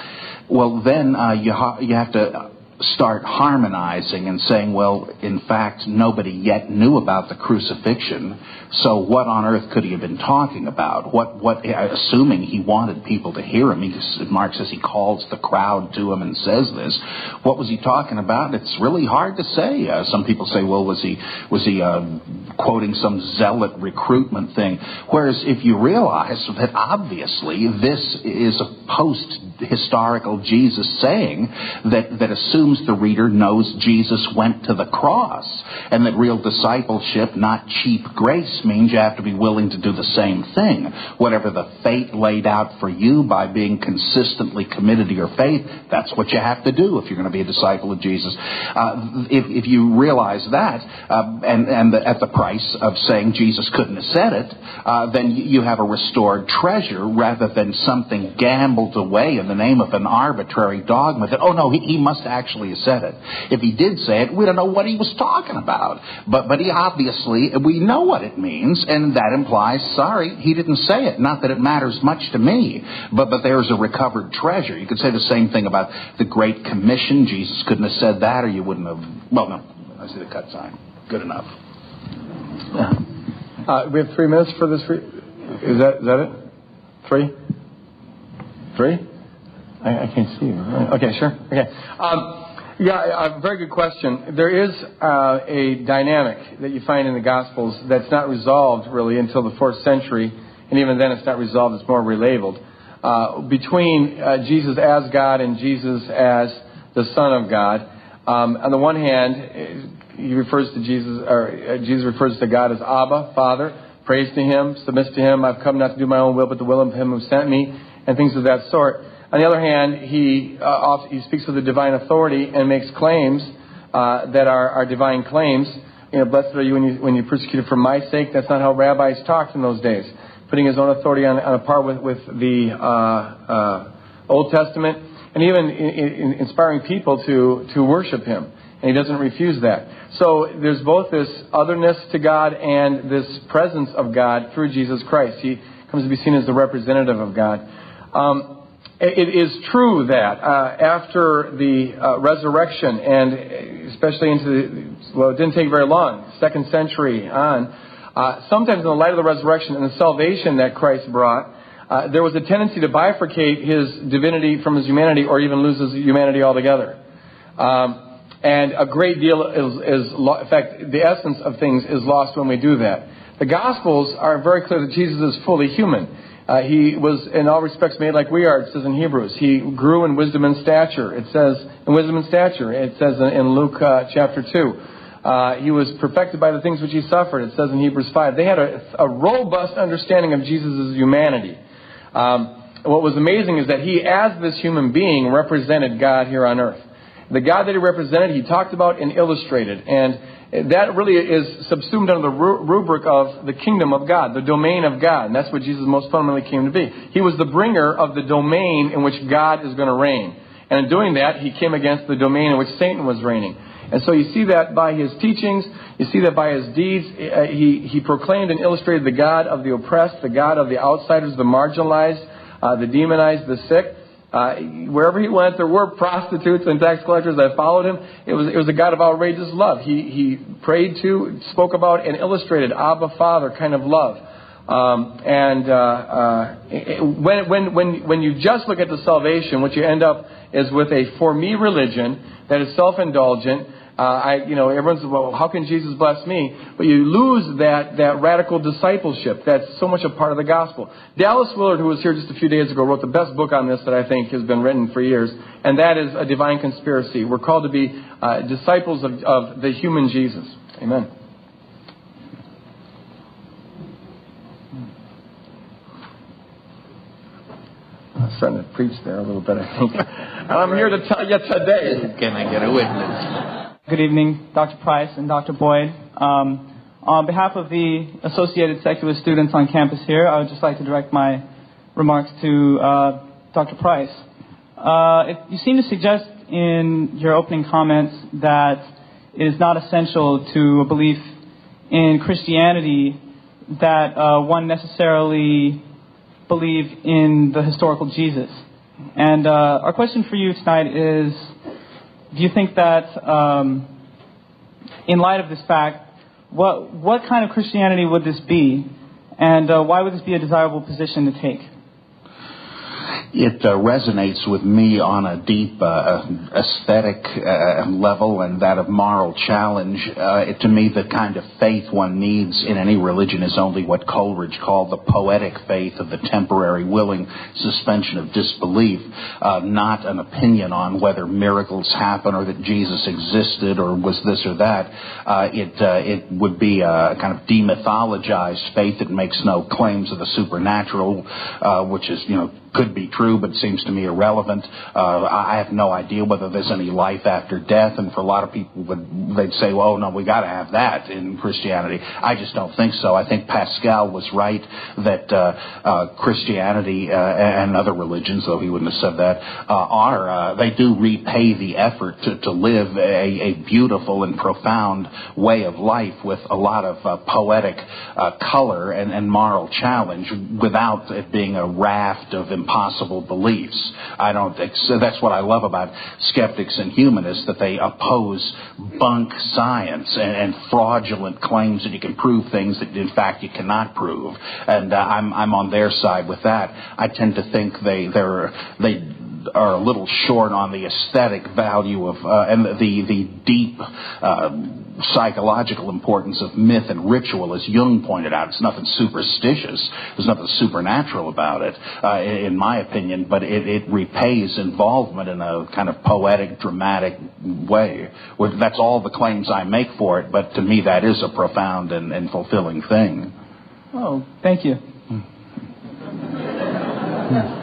Speaker 3: well, then uh, you, ha- you have to start harmonizing and saying, well, in fact, nobody yet knew about the crucifixion. So what on earth could he have been talking about? What, what, assuming he wanted people to hear him, he, Mark says he calls the crowd to him and says this. What was he talking about? It's really hard to say. Uh, some people say, well, was he, was he, uh, quoting some zealot recruitment thing? Whereas if you realize that obviously this is a post-historical Jesus saying that, that assumes the reader knows Jesus went to the cross and that real discipleship, not cheap grace, means you have to be willing to do the same thing. Whatever the fate laid out for you by being consistently committed to your faith, that's what you have to do if you're going to be a disciple of Jesus. Uh, if, if you realize that, uh, and, and the, at the price of saying Jesus couldn't have said it, uh, then you have a restored treasure rather than something gambled away in the name of an arbitrary dogma that, oh no, he, he must actually have said it. If he did say it, we don't know what he was talking about. But, but he obviously, we know what it means, and that implies, sorry, he didn't say it. Not that it matters much to me, but, but there's a recovered treasure. You could say the same thing about the Great Commission. Jesus couldn't have said that, or you wouldn't have, well, no, I see the cut sign. Good enough.
Speaker 2: Uh, we have three minutes for this. Re- is that is that it? Three? Three? I, I can't see you. Okay, sure. Okay. Um, yeah, a very good question. There is uh, a dynamic that you find in the Gospels that's not resolved really until the fourth century, and even then it's not resolved, it's more relabeled. Uh, between uh, Jesus as God and Jesus as the Son of God. Um, on the one hand, he refers to Jesus, or uh, Jesus refers to God as Abba, Father, prays to Him, submits to Him. I've come not to do my own will, but the will of Him who sent me, and things of that sort. On the other hand, he uh, he speaks of the divine authority and makes claims uh, that are, are divine claims. You know, blessed are you when, you when you're persecuted for my sake. That's not how rabbis talked in those days. Putting his own authority on, on a par with, with the uh, uh, Old Testament, and even in, in inspiring people to, to worship him. And he doesn't refuse that. So there's both this otherness to God and this presence of God through Jesus Christ. He comes to be seen as the representative of God. Um, it is true that uh, after the uh, resurrection, and especially into the, well, it didn't take very long, second century on, uh, sometimes in the light of the resurrection and the salvation that Christ brought, uh, there was a tendency to bifurcate his divinity from his humanity or even lose his humanity altogether. Um, and a great deal is, is, in fact, the essence of things is lost when we do that. The Gospels are very clear that Jesus is fully human. Uh, he was in all respects made like we are, it says in Hebrews. He grew in wisdom and stature. It says, in wisdom and stature, it says in Luke uh, chapter 2. Uh, he was perfected by the things which he suffered, it says in Hebrews 5. They had a, a robust understanding of Jesus' humanity. Um, what was amazing is that he, as this human being, represented God here on earth. The God that he represented, he talked about and illustrated. And that really is subsumed under the rubric of the kingdom of God, the domain of God. And that's what Jesus most fundamentally came to be. He was the bringer of the domain in which God is going to reign. And in doing that, he came against the domain in which Satan was reigning. And so you see that by his teachings, you see that by his deeds. Uh, he, he proclaimed and illustrated the God of the oppressed, the God of the outsiders, the marginalized, uh, the demonized, the sick. Uh, wherever he went, there were prostitutes and tax collectors that followed him. It was, it was a God of outrageous love. He, he prayed to, spoke about, and illustrated Abba Father kind of love. Um, and uh, uh, when, when, when, when you just look at the salvation, what you end up is with a for me religion that is self indulgent uh, I, you know, everyone's well, how can Jesus bless me? But you lose that that radical discipleship. That's so much a part of the gospel. Dallas Willard, who was here just a few days ago, wrote the best book on this that I think has been written for years, and that is a divine conspiracy. We're called to be uh, disciples of, of the human Jesus. Amen. I'm starting to preach there a little bit, I think. I'm here to tell you today.
Speaker 6: Can I get a witness?
Speaker 7: Good evening, Dr. Price and Dr. Boyd. Um, on behalf of the Associated Secular Students on campus here, I would just like to direct my remarks to uh, Dr. Price. Uh, it, you seem to suggest in your opening comments that it is not essential to a belief in Christianity that uh, one necessarily believe in the historical Jesus. And uh, our question for you tonight is do you think that, um, in light of this fact, what, what kind of Christianity would this be? And uh, why would this be a desirable position to take?
Speaker 3: It uh, resonates with me on a deep uh, aesthetic uh, level and that of moral challenge. Uh, it, to me, the kind of faith one needs in any religion is only what Coleridge called the poetic faith of the temporary, willing suspension of disbelief, uh, not an opinion on whether miracles happen or that Jesus existed or was this or that. Uh, it it would be a kind of demythologized faith that makes no claims of the supernatural, which is you know could be true, but seems to me irrelevant. Uh, I have no idea whether there's any life after death, and for a lot of people, would, they'd say, "Well, no, we got to have that in Christianity." I just don't think so. I think Pascal was right that uh, uh, Christianity uh, and other religions, though he wouldn't have said that, uh, are uh, they do repay the effort to, to live a, a, beautiful and profound way of life with a lot of poetic color and, and moral challenge, without it being a raft of impossible beliefs. I don't so. That's what I love about skeptics and humanists that they oppose bunk science and, and fraudulent claims that you can prove things that in fact you cannot prove. And uh, I'm I'm on their side with that. I tend to think they they're they are a little short on the aesthetic value of uh, and the the deep uh, psychological importance of myth and ritual, as Jung pointed out. It's nothing superstitious. There's nothing supernatural about it, uh, in my opinion. But it, it repays involvement in a kind of poetic, dramatic way. That's all the claims I make for it. But to me, that is a profound and, and fulfilling thing.
Speaker 7: Oh, thank you.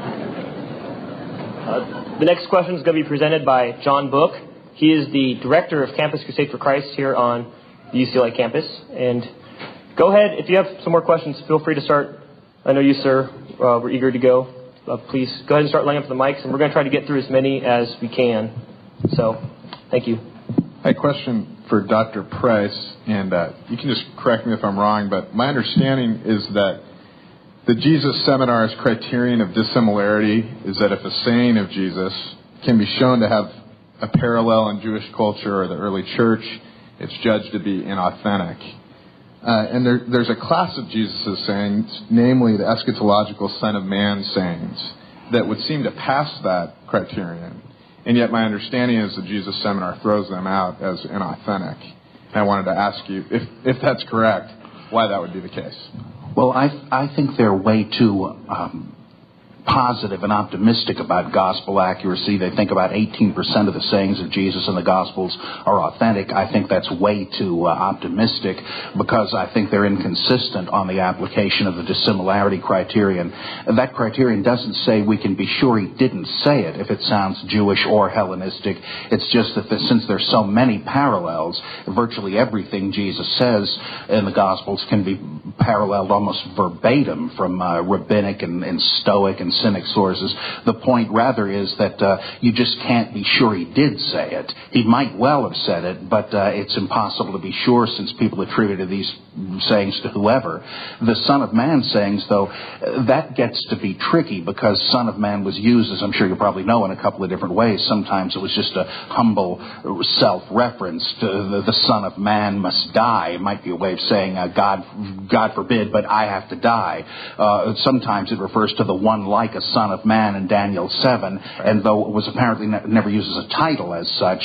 Speaker 1: Uh, the next question is going to be presented by John Book. He is the director of Campus Crusade for Christ here on the UCLA campus. And go ahead, if you have some more questions, feel free to start. I know you, sir, uh, we're eager to go. Uh, please go ahead and start laying up the mics, and we're going to try to get through as many as we can. So, thank you.
Speaker 8: Hi, question for Dr. Price, and uh, you can just correct me if I'm wrong, but my understanding is that the Jesus Seminar's criterion of dissimilarity is that if a saying of Jesus can be shown to have a parallel in Jewish culture or the early church, it's judged to be inauthentic. Uh, and there, there's a class of Jesus' sayings, namely the eschatological Son of Man sayings, that would seem to pass that criterion. And yet, my understanding is that Jesus Seminar throws them out as inauthentic. And I wanted to ask you, if, if that's correct, why that would be the case.
Speaker 3: Well, I, I think they're way too um, positive and optimistic about gospel accuracy. They think about 18% of the sayings of Jesus in the Gospels are authentic. I think that's way too uh, optimistic because I think they're inconsistent on the application of the dissimilarity criterion. That criterion doesn't say we can be sure he didn't say it if it sounds Jewish or Hellenistic. It's just that the, since there's so many parallels, virtually everything Jesus says in the Gospels can be paralleled almost verbatim from uh, rabbinic and, and Stoic and cynic sources. The point rather is that uh, you just can't be sure he did say it. He might well have said it, but uh, it's impossible to be sure since people attributed these sayings to whoever. The Son of Man sayings, though, that gets to be tricky because Son of Man was used, as I'm sure you probably know, in a couple of different ways. Sometimes it was just a humble self-reference to the, the Son of Man must die. It might be a way of saying, uh, God, God forbid, but I have to die. Uh, sometimes it refers to the one like a Son of Man in Daniel 7, and though it was apparently ne- never used as a title as such,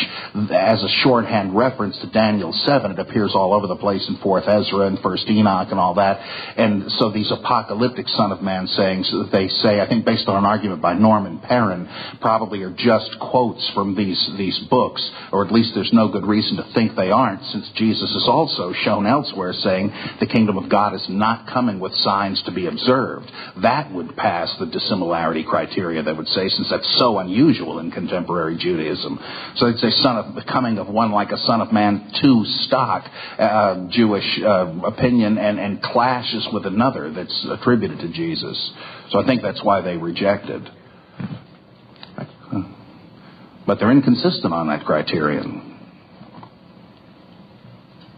Speaker 3: as a shorthand reference to Daniel 7, it appears all over the place in 4th Ezra and 1st Enoch and all that. And so these apocalyptic Son of Man sayings, that they say, I think based on an argument by Norman Perrin, probably are just quotes from these, these books, or at least there's no good reason to think they aren't, since Jesus is also shown elsewhere saying the kingdom of God is not coming with signs to be observed. That would pass the dissimilarity criteria, they would say, since that's so unusual in contemporary Judaism. So they'd say son of the coming of one like a son of man to stock uh, Jewish uh, opinion and, and clashes with another that's attributed to Jesus. So I think that's why they rejected. But they're inconsistent on that criterion.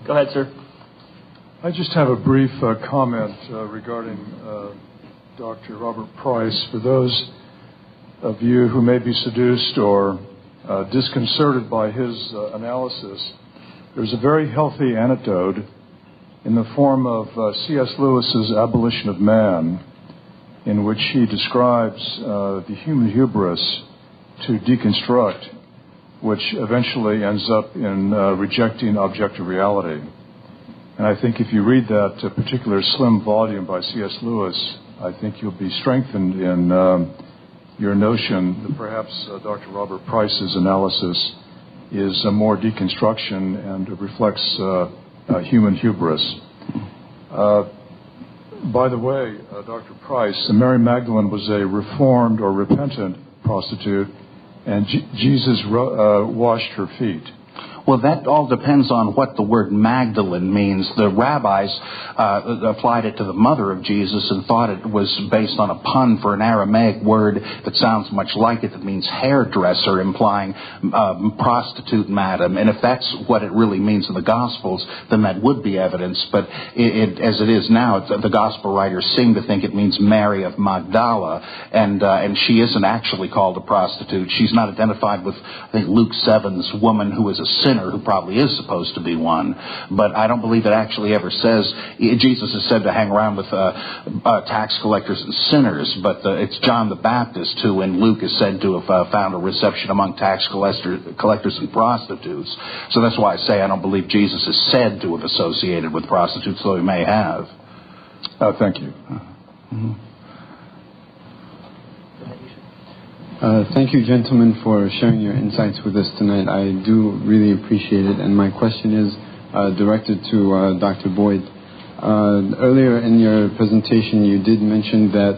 Speaker 1: Go ahead, sir.
Speaker 9: I just have a brief uh, comment uh, regarding uh, Dr. Robert Price. For those of you who may be seduced or uh, disconcerted by his uh, analysis, there's a very healthy antidote in the form of uh, C.S. Lewis's Abolition of Man, in which he describes the human hubris to deconstruct, which eventually ends up in rejecting objective reality. And I think if you read that uh, particular slim volume by C.S. Lewis, I think you'll be strengthened in um, your notion that perhaps uh, Dr. Robert Price's analysis is a more deconstruction and reflects uh, human hubris. Uh, by the way, uh, Dr. Price, Mary Magdalene was a reformed or repentant prostitute, and Jesus ro- uh, washed her feet.
Speaker 3: Well, that all depends on what the word Magdalene means. The rabbis uh, applied it to the mother of Jesus and thought it was based on a pun for an Aramaic word that sounds much like it that means hairdresser, implying um, prostitute madam. And if that's what it really means in the Gospels, then that would be evidence. But it, it, as it is now, the Gospel writers seem to think it means Mary of Magdala, and uh, and she isn't actually called a prostitute. She's not identified with I think Luke 7's woman who is a sinner sinner who probably is supposed to be one. But I don't believe it actually ever says, Jesus is said to hang around with uh, uh, tax collectors and sinners, but uh, it's John the Baptist who in Luke is said to have uh, found a reception among tax collectors and prostitutes. So that's why I say I don't believe Jesus is said to have associated with prostitutes, though he may have.
Speaker 9: Uh, thank you.
Speaker 3: Mm-hmm.
Speaker 10: Uh, thank you, gentlemen, for sharing your insights with us tonight. I do really appreciate it. And my question is uh, directed to uh, Dr. Boyd. Uh, earlier in your presentation, you did mention that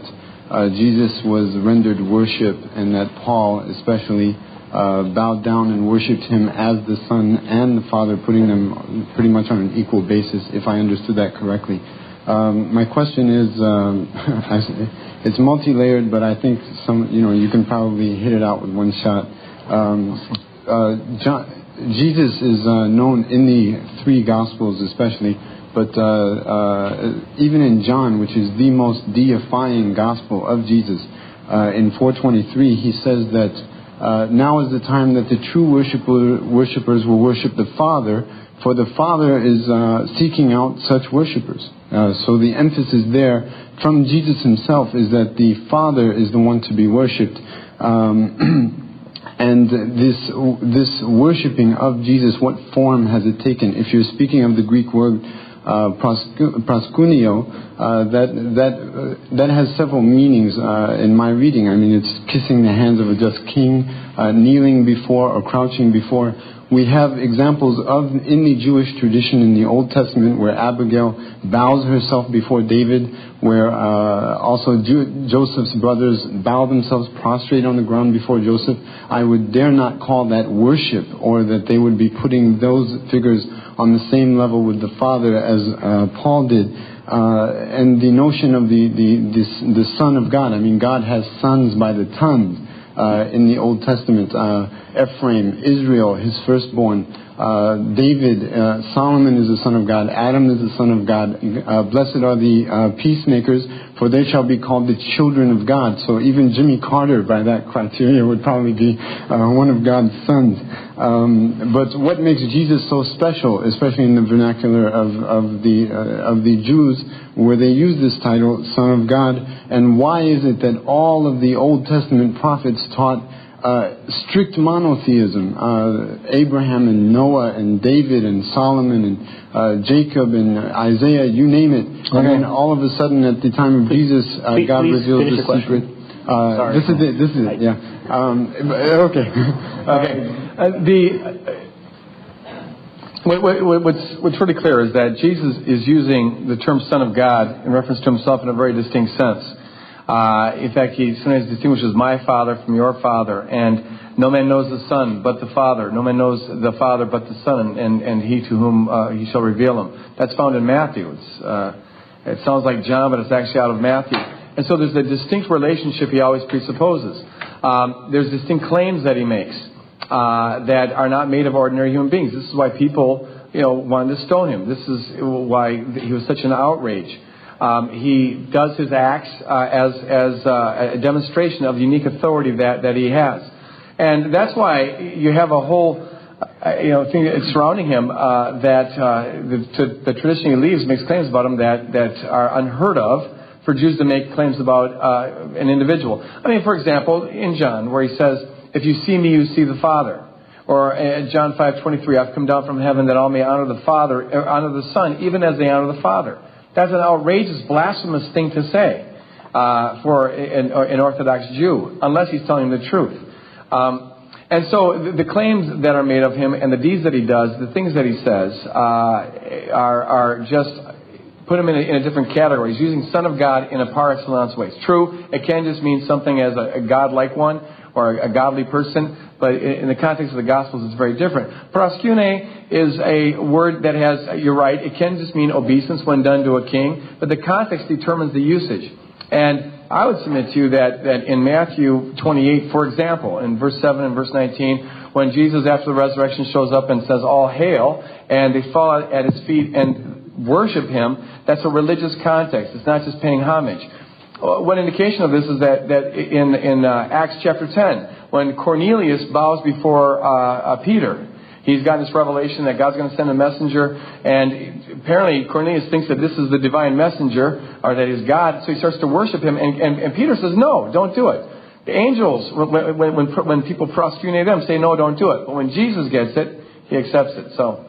Speaker 10: uh, Jesus was rendered worship and that Paul, especially, bowed down and worshipped him as the Son and the Father, putting them pretty much on an equal basis, if I understood that correctly. Um, my question is, um, it's multi-layered, but I think some, you know, you can probably hit it out with one shot. Um, uh, John, Jesus is uh, known in the three Gospels, especially, but uh, uh even in John, which is the most deifying Gospel of Jesus, uh, in 423, he says that uh, now is the time that the true worshiper, worshippers will worship the Father, for the Father is seeking out such worshippers. so the emphasis there from Jesus himself is that the Father is the one to be worshipped. Um, and this, this worshipping of Jesus, what form has it taken? If you're speaking of the Greek word uh, uh, that, that, uh, that has several meanings uh, in my reading. I mean, it's kissing the hands of a just king, uh, kneeling before or crouching before we have examples of in the Jewish tradition in the Old Testament where Abigail bows herself before David, where uh, also Joseph's brothers bow themselves prostrate on the ground before Joseph. I would dare not call that worship, or that they would be putting those figures on the same level with the Father as uh, Paul did. uh, and the notion of the, the, the, the Son of God. I mean, God has sons by the tons in the Old Testament. Uh, Ephraim, Israel, his firstborn. Uh, David, uh, Solomon is the son of God. Adam is the son of God. Uh, blessed are the uh, peacemakers, for they shall be called the children of God. So even Jimmy Carter, by that criteria, would probably be uh, one of God's sons. Um, but what makes Jesus so special, especially in the vernacular of, of the uh, of the Jews, where they use this title, Son of God, and why is it that all of the Old Testament prophets taught uh, strict monotheism. Uh, Abraham and Noah and David and Solomon and uh, Jacob and Isaiah, you name it. And then all of a sudden, at the time of Jesus, uh,
Speaker 1: Please-
Speaker 10: God
Speaker 1: please
Speaker 10: revealed the secret. Uh, this is it. This is it. Yeah. Um, okay.
Speaker 2: Okay. Uh, the what, what, what's, what's really clear is that Jesus is using the term Son of God in reference to himself in a very distinct sense. Uh, in fact, he sometimes distinguishes my Father from your Father, and no man knows the Son but the Father. No man knows the Father but the Son, and, and he to whom uh, he shall reveal him. That's found in Matthew. Uh, it sounds like John, but it's actually out of Matthew. And so there's a distinct relationship he always presupposes. Um, there's distinct claims that he makes uh, that are not made of ordinary human beings. This is why people, you know, wanted to stone him. This is why he was such an outrage. Um, he does his acts uh, as as uh, a demonstration of the unique authority that that he has, and that's why you have a whole. Uh, you know, thing surrounding him uh, that uh, the, the tradition he leaves makes claims about him that, that are unheard of for Jews to make claims about an individual. I mean, for example, in John, where he says, "If you see me, you see the Father," or John five twenty three, "I've come down from heaven that all may honor the Father, uh, honor the Son, even as they honor the Father." That's an outrageous, blasphemous thing to say uh, for an, an Orthodox Jew, unless he's telling the truth. Um, and so the, the claims that are made of him and the deeds that he does, the things that he says, uh, are, are just put him in a, in a different category. He's using Son of God in a par excellence way. It's true, it can just mean something as a, a God-like one or a, godly person, but in, in the context of the Gospels, it's very different. Proscune is a word that has, you're right, it can just mean obeisance when done to a king, but the context determines the usage. And I would submit to you that, that in Matthew 28, for example, in verse 7 and verse 19, when Jesus, after the resurrection, shows up and says, All hail, and they fall at his feet and worship him, that's a religious context. It's not just paying homage. Uh, One indication of this is that, that in, in uh, Acts chapter 10, when Cornelius bows before uh, uh, Peter, he's gotten this revelation that God's going to send a messenger, and apparently Cornelius thinks that this is the divine messenger, or that is God, so he starts to worship him, and, and, and Peter says, No, don't do it. The angels, when, when, when, people prosecute them, say, No, don't do it. But when Jesus gets it, he accepts it. So